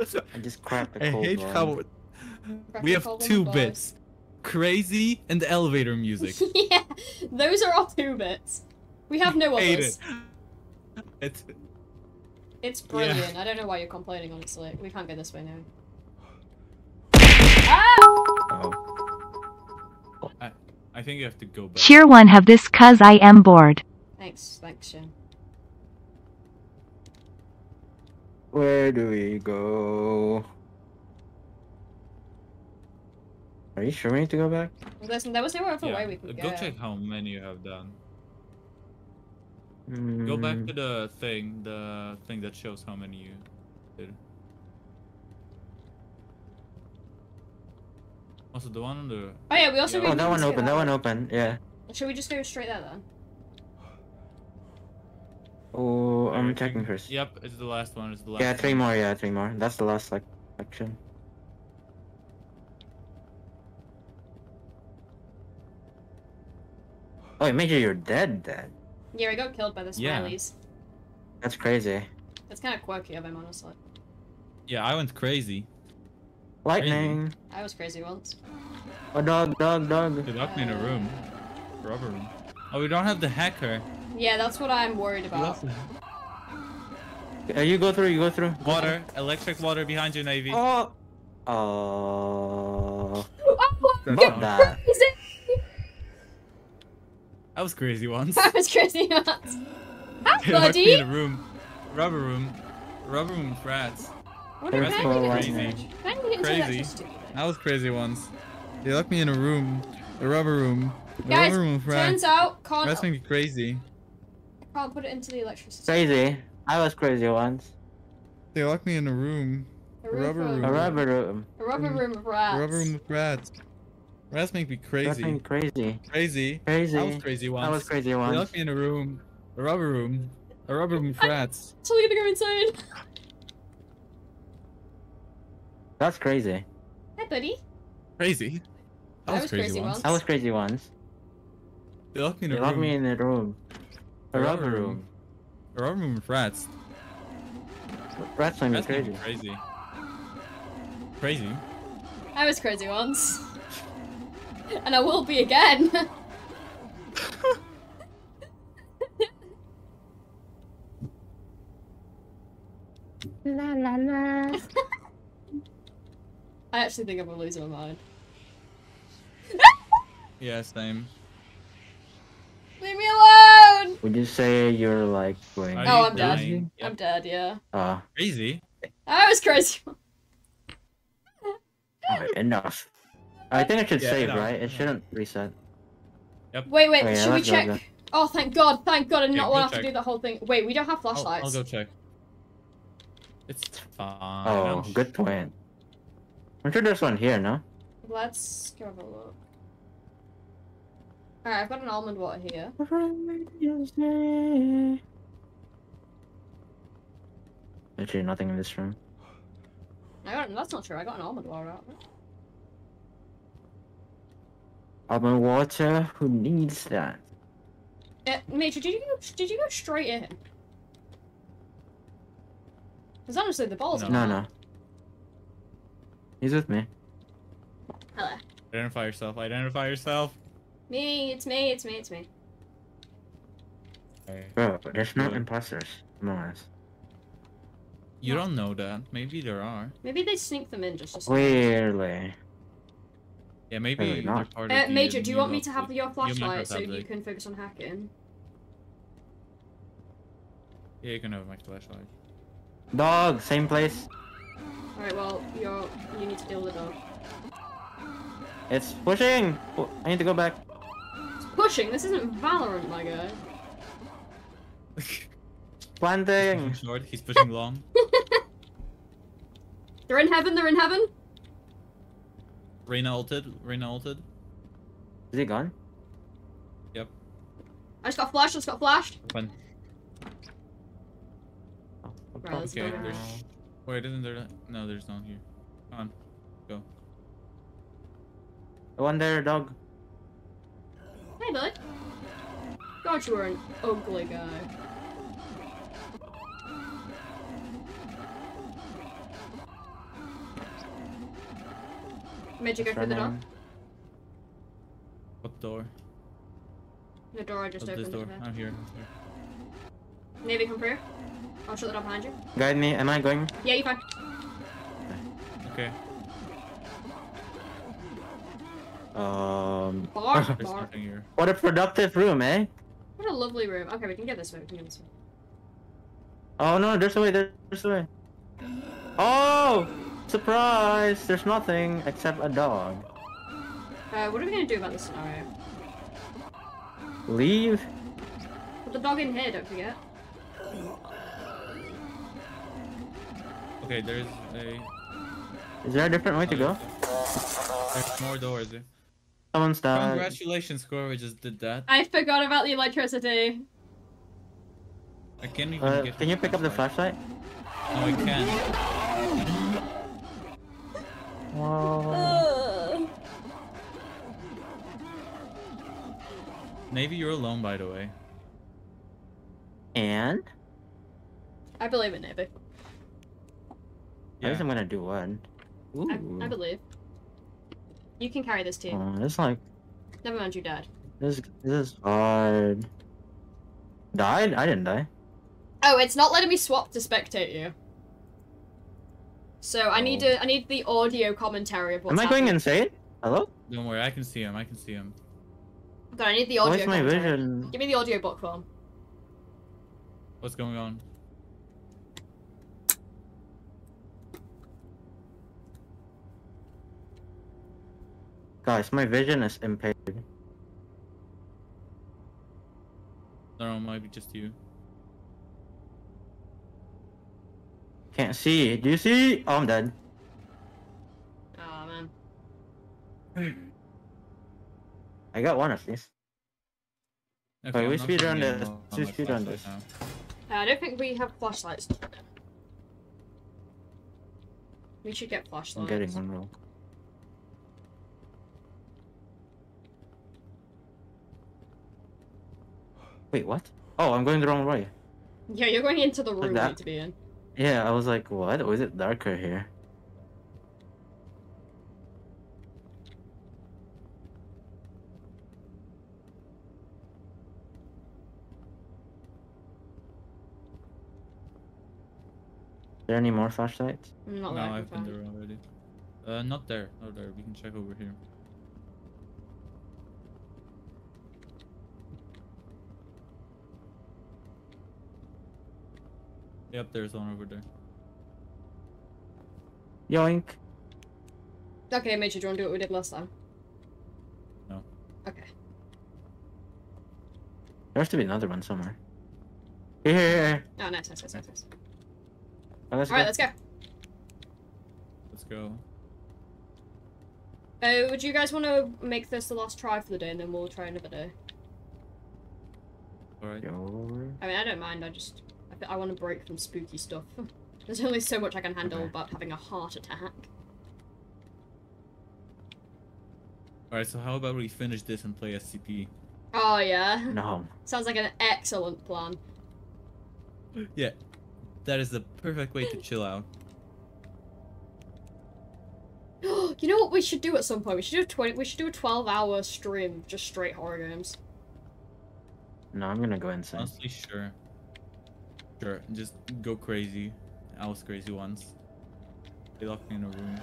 I just cracked the I cold hate one. how Crack we have two bits. Crazy and the elevator music. *laughs* yeah, those are our two bits. We have no *laughs* hate others. it. It's It's Yeah. brilliant. I don't know why you're complaining, honestly. We can't go this way now. Ah! Oh. I think you have to go back. Cheer one have this cuz I am bored. Thanks, thanks, Shin. Where do we go? Are you sure we need to go back? Listen, that was no other Yeah, way we could go go. check how many you have done. Go back Mm, to the thing, the thing that shows how many you did. Also, the one on the Oh yeah, we also Yeah. Oh, that one go open. That one open. Yeah. Should we just go straight there then? Oh, I'm Everything. checking first. Yep, it's the last one. It's the last. Yeah, three one. more. Yeah, three more. That's the last like section. Oh, Major, you're dead. Dead. Yeah, we got killed by the smileys. Yeah. That's crazy. That's kind of quirky of him, honestly. Yeah, I went crazy. Lightning. I was crazy once. A dog, dog, dog. They locked me in a room, rubber room. Oh, we don't have the hacker. Yeah, that's what I'm worried about. lost the- Uh, you go through. You go through. Water, electric water behind you, Navy. Oh. Oh. Oh, That's Fuck not- that. is it? I was crazy once. I was crazy once. Hi, They locked me in a buddy. room, rubber room, rubber room with rats. What did That's I so crazy. into? Can I get into Crazy. electricity? I was crazy once. They locked me in a room, a rubber room, a Guys, rubber room with turns out can't Rats make me crazy. Can't put it into the electricity. Crazy. I was crazy once. They locked me in a room, A room rubber room. A rubber room. A rubber room of rats. a rubber room with rats. Rats make me That's crazy. been crazy. Crazy. Crazy. I was crazy once. I was crazy once. They locked me in a room, a rubber room, a rubber room with rats. I'm *laughs* Totally gonna go inside. That's crazy. Hi, buddy. Crazy. I I was, was crazy, crazy once. once. I was crazy once. They locked me in a They a locked me in a room. A A rubber rubber room. room. a rubber room with rats. Rats make me Rats crazy. crazy. Crazy. I was crazy once. and I will be again. *laughs* La la la. *laughs* I actually think I'm gonna lose my mind. Yeah, same. Leave me alone! Would you say you're like going? Are Oh, I'm dead. dying? I'm dead, yeah. Uh, Crazy. I was crazy. *laughs* alright, enough. I think it should Yeah, save, enough. right? It shouldn't reset. Yep. Wait, wait, Oh, yeah, should we let's go check? Oh, thank God, thank God, I did Yeah, not go want to have to do the whole thing. Wait, we don't have I'll, flashlights. I'll go check. It's fine. Oh, good point. I'm sure there's one here, no? Let's go have a look. Alright, I've got an almond water here. Actually, nothing in this room. I got, that's not true, I got an almond water out. Almond water? Who needs that? Uh, Major, did you go, did you go straight in? Because honestly, the ball's No. No, no. He's with me. Hello. Identify yourself. Identify yourself. Me, it's me, it's me, it's me. Bro, there's no Good. imposters among us. You No. don't know that. Maybe there are. Maybe they sneak them in just to see. Clearly. Yeah, maybe Maybe they're not. part of Uh, the Major, do you new want me to have your flashlight so you can focus on hacking? Yeah, you can have my flashlight. Dog, same place. Alright, well, you're you need to deal with the dog. It's pushing. I need to go back. It's pushing, this isn't Valorant, my guy. *laughs* He's pushing short. He's pushing long. *laughs* They're in heaven, they're in heaven! Reyna ulted. Reyna ulted. Is he gone? Yep. I just got flashed, I just got flashed. Fun. Oh, Right, Okay, there's. Wait, isn't there? No, there's none here. Come on. Go. The one there, dog. Hey, bud. God, you are an ugly guy. Made you go through the door? What door? The door I just What's this door? I'm oh, here. I'm here. Navy, come through. I'll shut the door behind you. Guide me. Am I going? Yeah, you're fine. Okay. Um. Bar, *laughs* bar. here. What a productive room, eh? What a lovely room. Okay, we can get this way. We can get this way. Oh no, there's a way. There's a way. Oh! Surprise! There's nothing except a dog. Uh, what are we gonna do about this scenario? Leave? Put the dog in here, don't forget. Okay, there's a. Is there a different way to go? There's more doors. There. Someone's died. Congratulations, Score. We just did that. I forgot about the electricity. I can't even Uh, get. can you pick up the flashlight? No, I can't. Whoa. Navy, you're alone, by the way. And? I believe in Navy. At least Yeah. I'm gonna do one. Ooh. I, I believe. You can carry this too. Oh, it's like Never mind, you died. this. This is hard. Died? I didn't die. Oh, it's not letting me swap to spectate you. So I need Oh. to. I need the audio commentary of what's Am I going insane? Hello? Don't worry, I can see him. I can see him. God, I need the audio. Where's my commentary. vision? Give me the audio book form. What's going on? Guys, my vision is impaired. No, it might be just you. Can't see. Do you see? Oh, I'm dead. Oh man. I got one of these. Okay, Wait, I'm we not speedrun putting it this. on We my speedrun this. Uh, I don't think we have flashlights. We should get flashlights. I'm getting one roll. Wait, what? Oh, I'm going the wrong way. Yeah, you're going into the room we that? need to be in. Yeah, I was like, what? Was it darker here? there any more flashlights? Not No, I can I've been there already. Uh, not there. Not there. We can check over here. Yep, there's one over there. Yoink! Okay, Major, do you want to do what we did last time? No. Okay. There has to be another one somewhere. Here, here, here. Oh, nice, nice, nice, nice. nice. Oh, All right, let's go. Let's go. Uh, would you guys want to make this the last try for the day, and then we'll try another day? Alright. I mean, I don't mind. I just, I, I want to break from spooky stuff. *laughs* There's only so much I can handle Okay. about having a heart attack. Alright, so how about we finish this and play SCP? Oh yeah, No. *laughs* sounds like an excellent plan. *gasps* Yeah. That is the perfect way to chill out. *gasps* you know what we should do at some point? We should do a twenty. We should do a twelve-hour stream just straight horror games. No, I'm gonna go insane. Honestly, sure. Sure, just go crazy I was crazy once. They locked me in a room.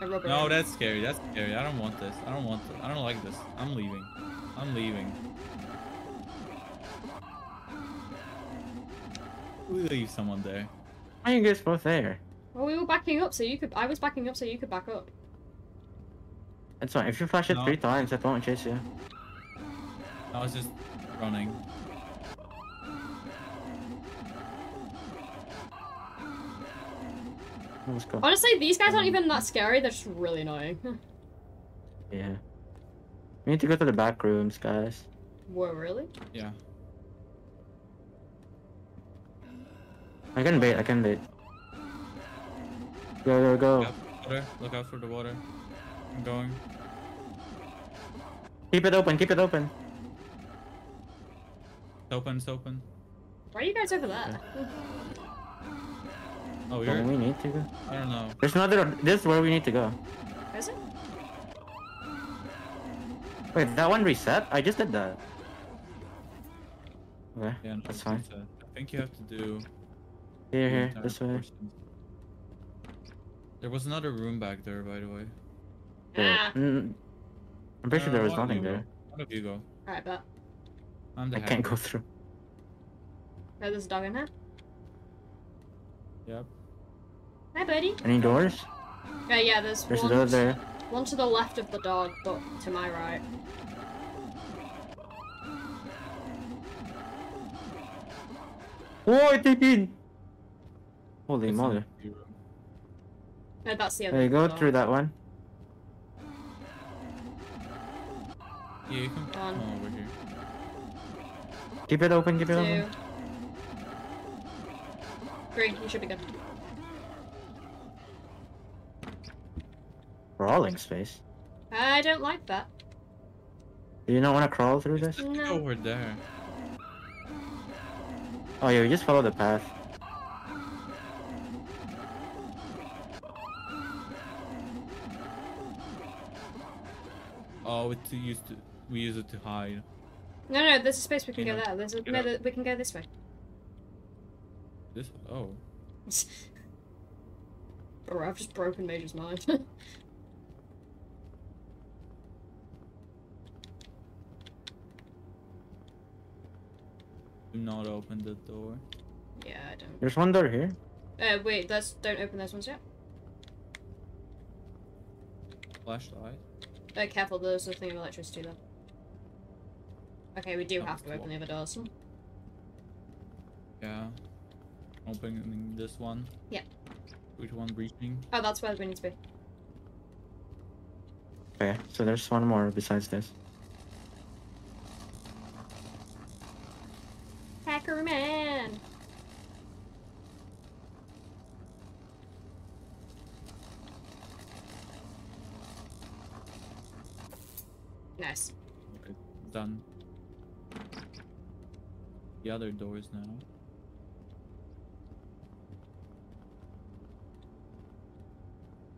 No, room. that's scary. That's scary. I don't want this. I don't want this. I don't like this. I'm leaving. I'm leaving. We leave someone there. Why are you guys both there? Well, we were backing up, so you could. I was backing up, so you could back up. It's fine. If you flash it No. three times, I won't chase you. I was just running. Let's go. Honestly, these guys aren't um, even that scary. They're just really annoying. *laughs* Yeah. We need to go to the Backrooms, guys. Whoa, really? Yeah. I can bait. I can bait. Go, go, go. Look out for the water. Look out for the water. I'm going. Keep it open. Keep it open. It's open. It's open. Why are you guys over there? Oh, Where we need to go. I don't know. There's another. This is where we need to go. Is it? Wait, that one reset? I just did that. Okay, Yeah, no, that's fine. reset. I think you have to do. Here, here, this way. portion. There was another room back there, by the way. There. Ah. Mm, I'm pretty sure there was one of nothing you there. Go. One of you go. Alright, bet. I'm the I can't go through. Oh, there's a dog in here. Yep. Hi, buddy. Any doors? Yeah, yeah, there's, There's a one, door there. one to the left of the dog, but to my right. Oh, it in. Holy It's an moly. empty room. No, that's the other There you go dog. through that one. Yeah, you can Go on. come over here. Keep it open, keep it Two. open. Three, you should be good. Crawling space. I don't like that. Do you not want to crawl through It's this? just No. over there. Oh yeah, we just follow the path. Oh, it's to use to we use it to hide. No, no, there's a space we can go Yeah. there. There's a, no, th- we can go this way. This oh. *laughs* Bro, I've just broken Major's mind. *laughs* Do not open the door. yeah, I don't. There's one door here. Uh, wait, let's don't open those ones yet. Flashlight. Uh, careful, there's a thing of electricity there. Okay, we do Oh, have to cool. open the other doors. Yeah. Opening this one. Yeah. Which one breaching? Oh, that's where we need to be. Okay, so there's one more besides this. Hacker man! Nice. Okay, done. The other doors now.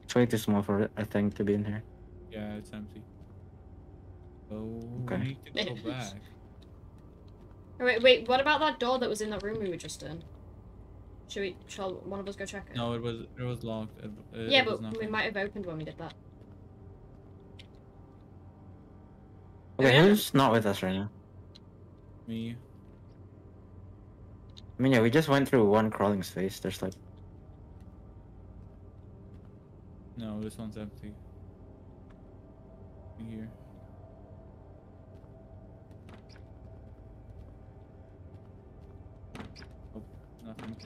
It's way too small for it, I think, to be in here. Yeah, it's empty. Oh, Okay. we need to go *laughs* back. Oh, wait, wait, what about that door that was in that room we were just in? Should we, shall one of us go check it? No, it was it was locked. It, it- yeah, it but we might have opened when we did that. Okay, Yeah. who's not with us right now? Me. I mean, yeah, we just went through one crawling space. There's like, No, this one's empty. Here. Nothing.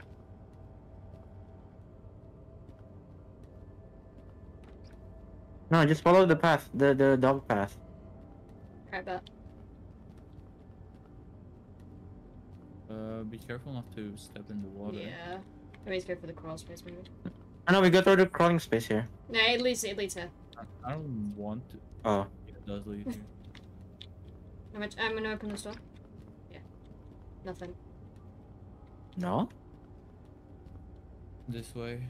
no, just follow the path, the the dog path. Okay, bet. Uh, be careful not to step in the water. Yeah. Let me just go for the crawl space maybe. Oh no, we go through the crawling space here. No, it leads, it leads here. I, I don't want to. Oh, It does lead here. I'm gonna, I'm gonna open this door. Yeah. Nothing. no? This way.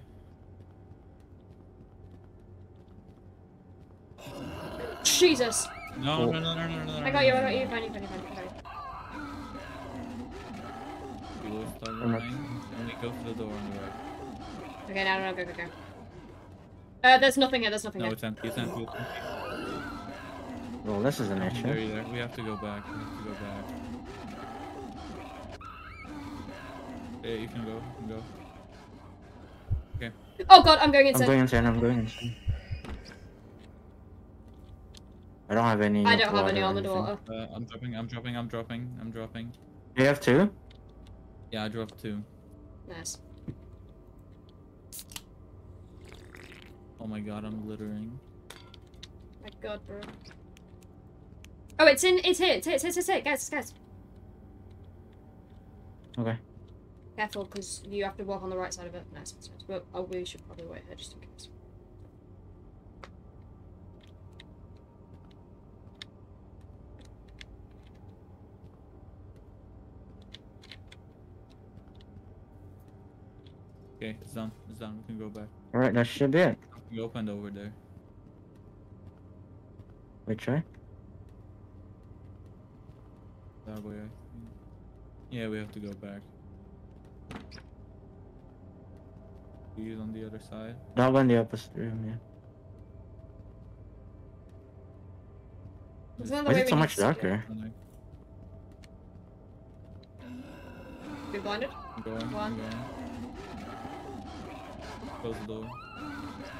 Jesus! No, Oh. no, no, no, no, no, no. I got you, I got you, fine, you, fine, you, fine, you, fine. We will start I'm not- running and go to the door on the right. Okay, no, no, no, go, go, go. Uh, there's nothing here, there's nothing No, here. it's empty. It's empty. It's empty. Well, this is an There, issue. there. We have to go back. We have to go back. Yeah, you can go. You can go. Oh god, I'm going I'm going insane. I'm going insane. I don't have any. I don't have any water armored water. Uh, I'm dropping. I'm dropping. I'm dropping. I'm dropping. You have two? Yeah, I dropped two. Nice. Oh my god, I'm littering. My god, bro. Oh, it's in, it's here, it's here, it's here, it's here, guys, guys. Okay. Careful, because you have to walk on the right side of it. Nice, nice, nice. But oh, we should probably wait here just in case. Okay, it's done. It's done. We can go back. All right, that should be it. We opened over there. Wait, try. That way. I think. Yeah, we have to go back. He's on the other side. That one, the opposite room. Yeah. Isn't that the Why way is it so much darker? Like, We blinded? I'm going. I'm One. going. Close the door.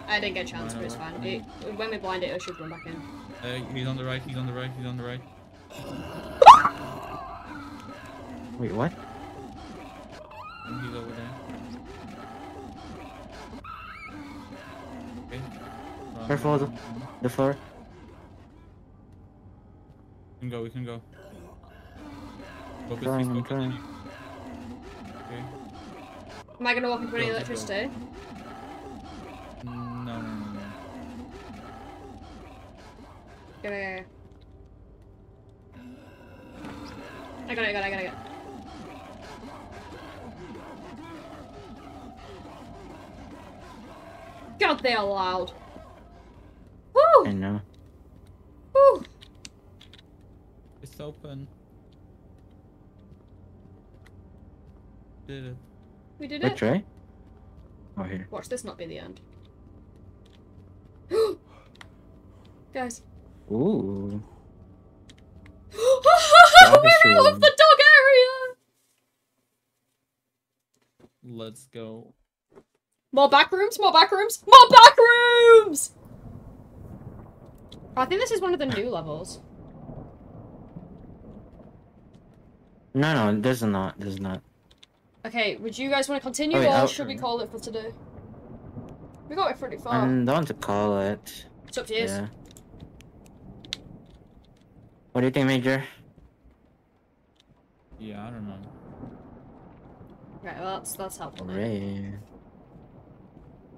I didn't get a chance, Mine but it's are fine. It, when we blind it, it should run back in. Uh, he's on the right. He's on the right. He's on the right. Wait, what? And he's over there. Okay. Run, Careful, the- run, run. The floor. We can go. We can go. Focus. Trying, please I'm trying. Okay. Am I gonna walk into any electricity? No, no, no, no. Go, go, go, go. I got it, I got it, I got it, I got it. God, they are loud. I know. Woo! It's open. Did it. We did Wait, it. try. Oh, here. Watch this not be the end. *gasps* Guys. Ooh. *gasps* We're out of the dog area! Let's go. More Backrooms, more Backrooms, more Backrooms! I think this is one of the new levels. No, no, this is not. This is not. Okay, would you guys want to continue Oh, wait, or I'll- should we call it for today? We got it pretty far. I'm the one to call it. it's up to you. Yeah. What do you think, Major? Yeah, I don't know. Right, well, that's that's helpful. then. Ray.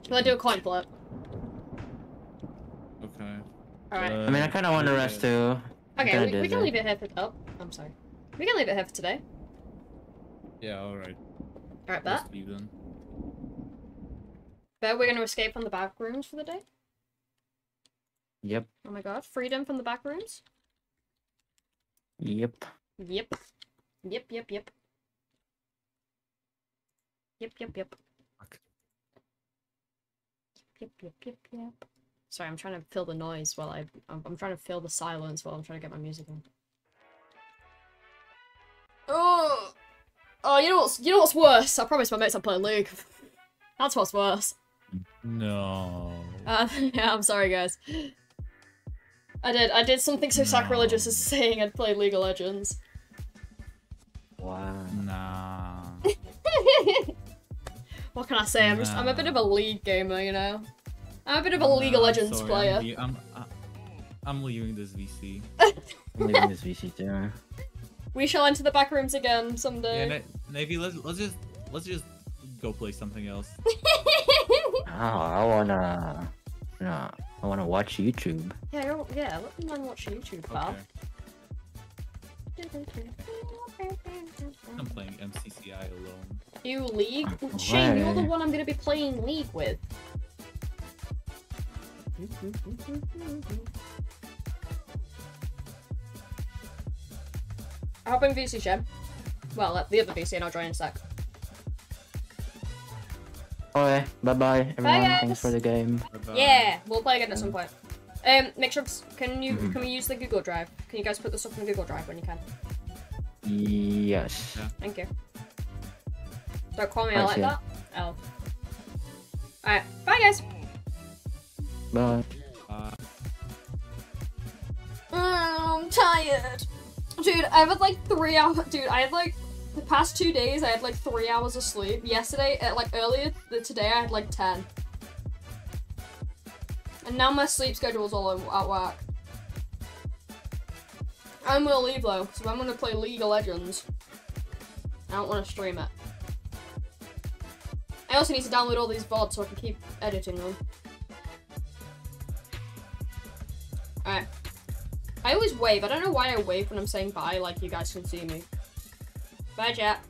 Shall I do a coin flip? Okay. Alright. Uh, I mean, I kind of want to rest too. Okay, we, we can leave it here for. Oh, I'm sorry. We can leave it here for today. Yeah, alright. Alright, Let's bet. leave then. Bet we're gonna escape from the Backrooms for the day. Yep. Oh my god, freedom from the Backrooms? Yep. Yep. Yep, yep, yep. Yep, yep, yep. Fuck. Yep, yep, yep, yep. Sorry, I'm trying to fill the noise while I. I'm, I'm trying to fill the silence while I'm trying to get my music on. Oh! Oh, you know what's you know what's worse? I promised my mates I'm playing League. *laughs* That's what's worse. No. Uh, *laughs* yeah, I'm sorry, guys. I did. I did something so sacrilegious as saying I'd play League of Legends. Wow. Nah. *laughs* what can I say? I'm just. I'm a bit of a League gamer, you know. I'm a bit of a League of Legends sorry, player. I'm, I'm, I- I'm leaving this VC. *laughs* I'm leaving this VC too. We shall enter the Backrooms again someday. Na- Navy, let's let's just let's just go play something else. *laughs* Oh, I wanna. No, I wanna watch YouTube. yeah, you're, yeah. Let me man watch YouTube, pal. Okay. *laughs* I'm playing MCCI alone. You League? Shane, you're the one I'm gonna be playing League with. I'll bring VC Shem. Well, the other VC and I'll join in a sec. Okay, bye bye everyone. guys. Thanks for the game. Bye-bye. Yeah, we'll play again at some point. Um, make sure can you Mhm. can we use the Google Drive? Can you guys put this up in the Google Drive when you can? Yes. Thank you. Don't call me out like that. Oh. Alright, bye guys. Bye. Bye. I'm tired. Dude, I've had like three hours. Dude, I had like the past two days. I had like three hours of sleep. Yesterday, uh, like earlier today, I had like ten. And now my sleep schedule's all at work. I'm gonna leave though, so I'm gonna play League of Legends. I don't want to stream it. I also need to download all these VODs so I can keep editing them. Alright. I always wave. I don't know why I wave when I'm saying bye, like you guys can see me. Bye, chat.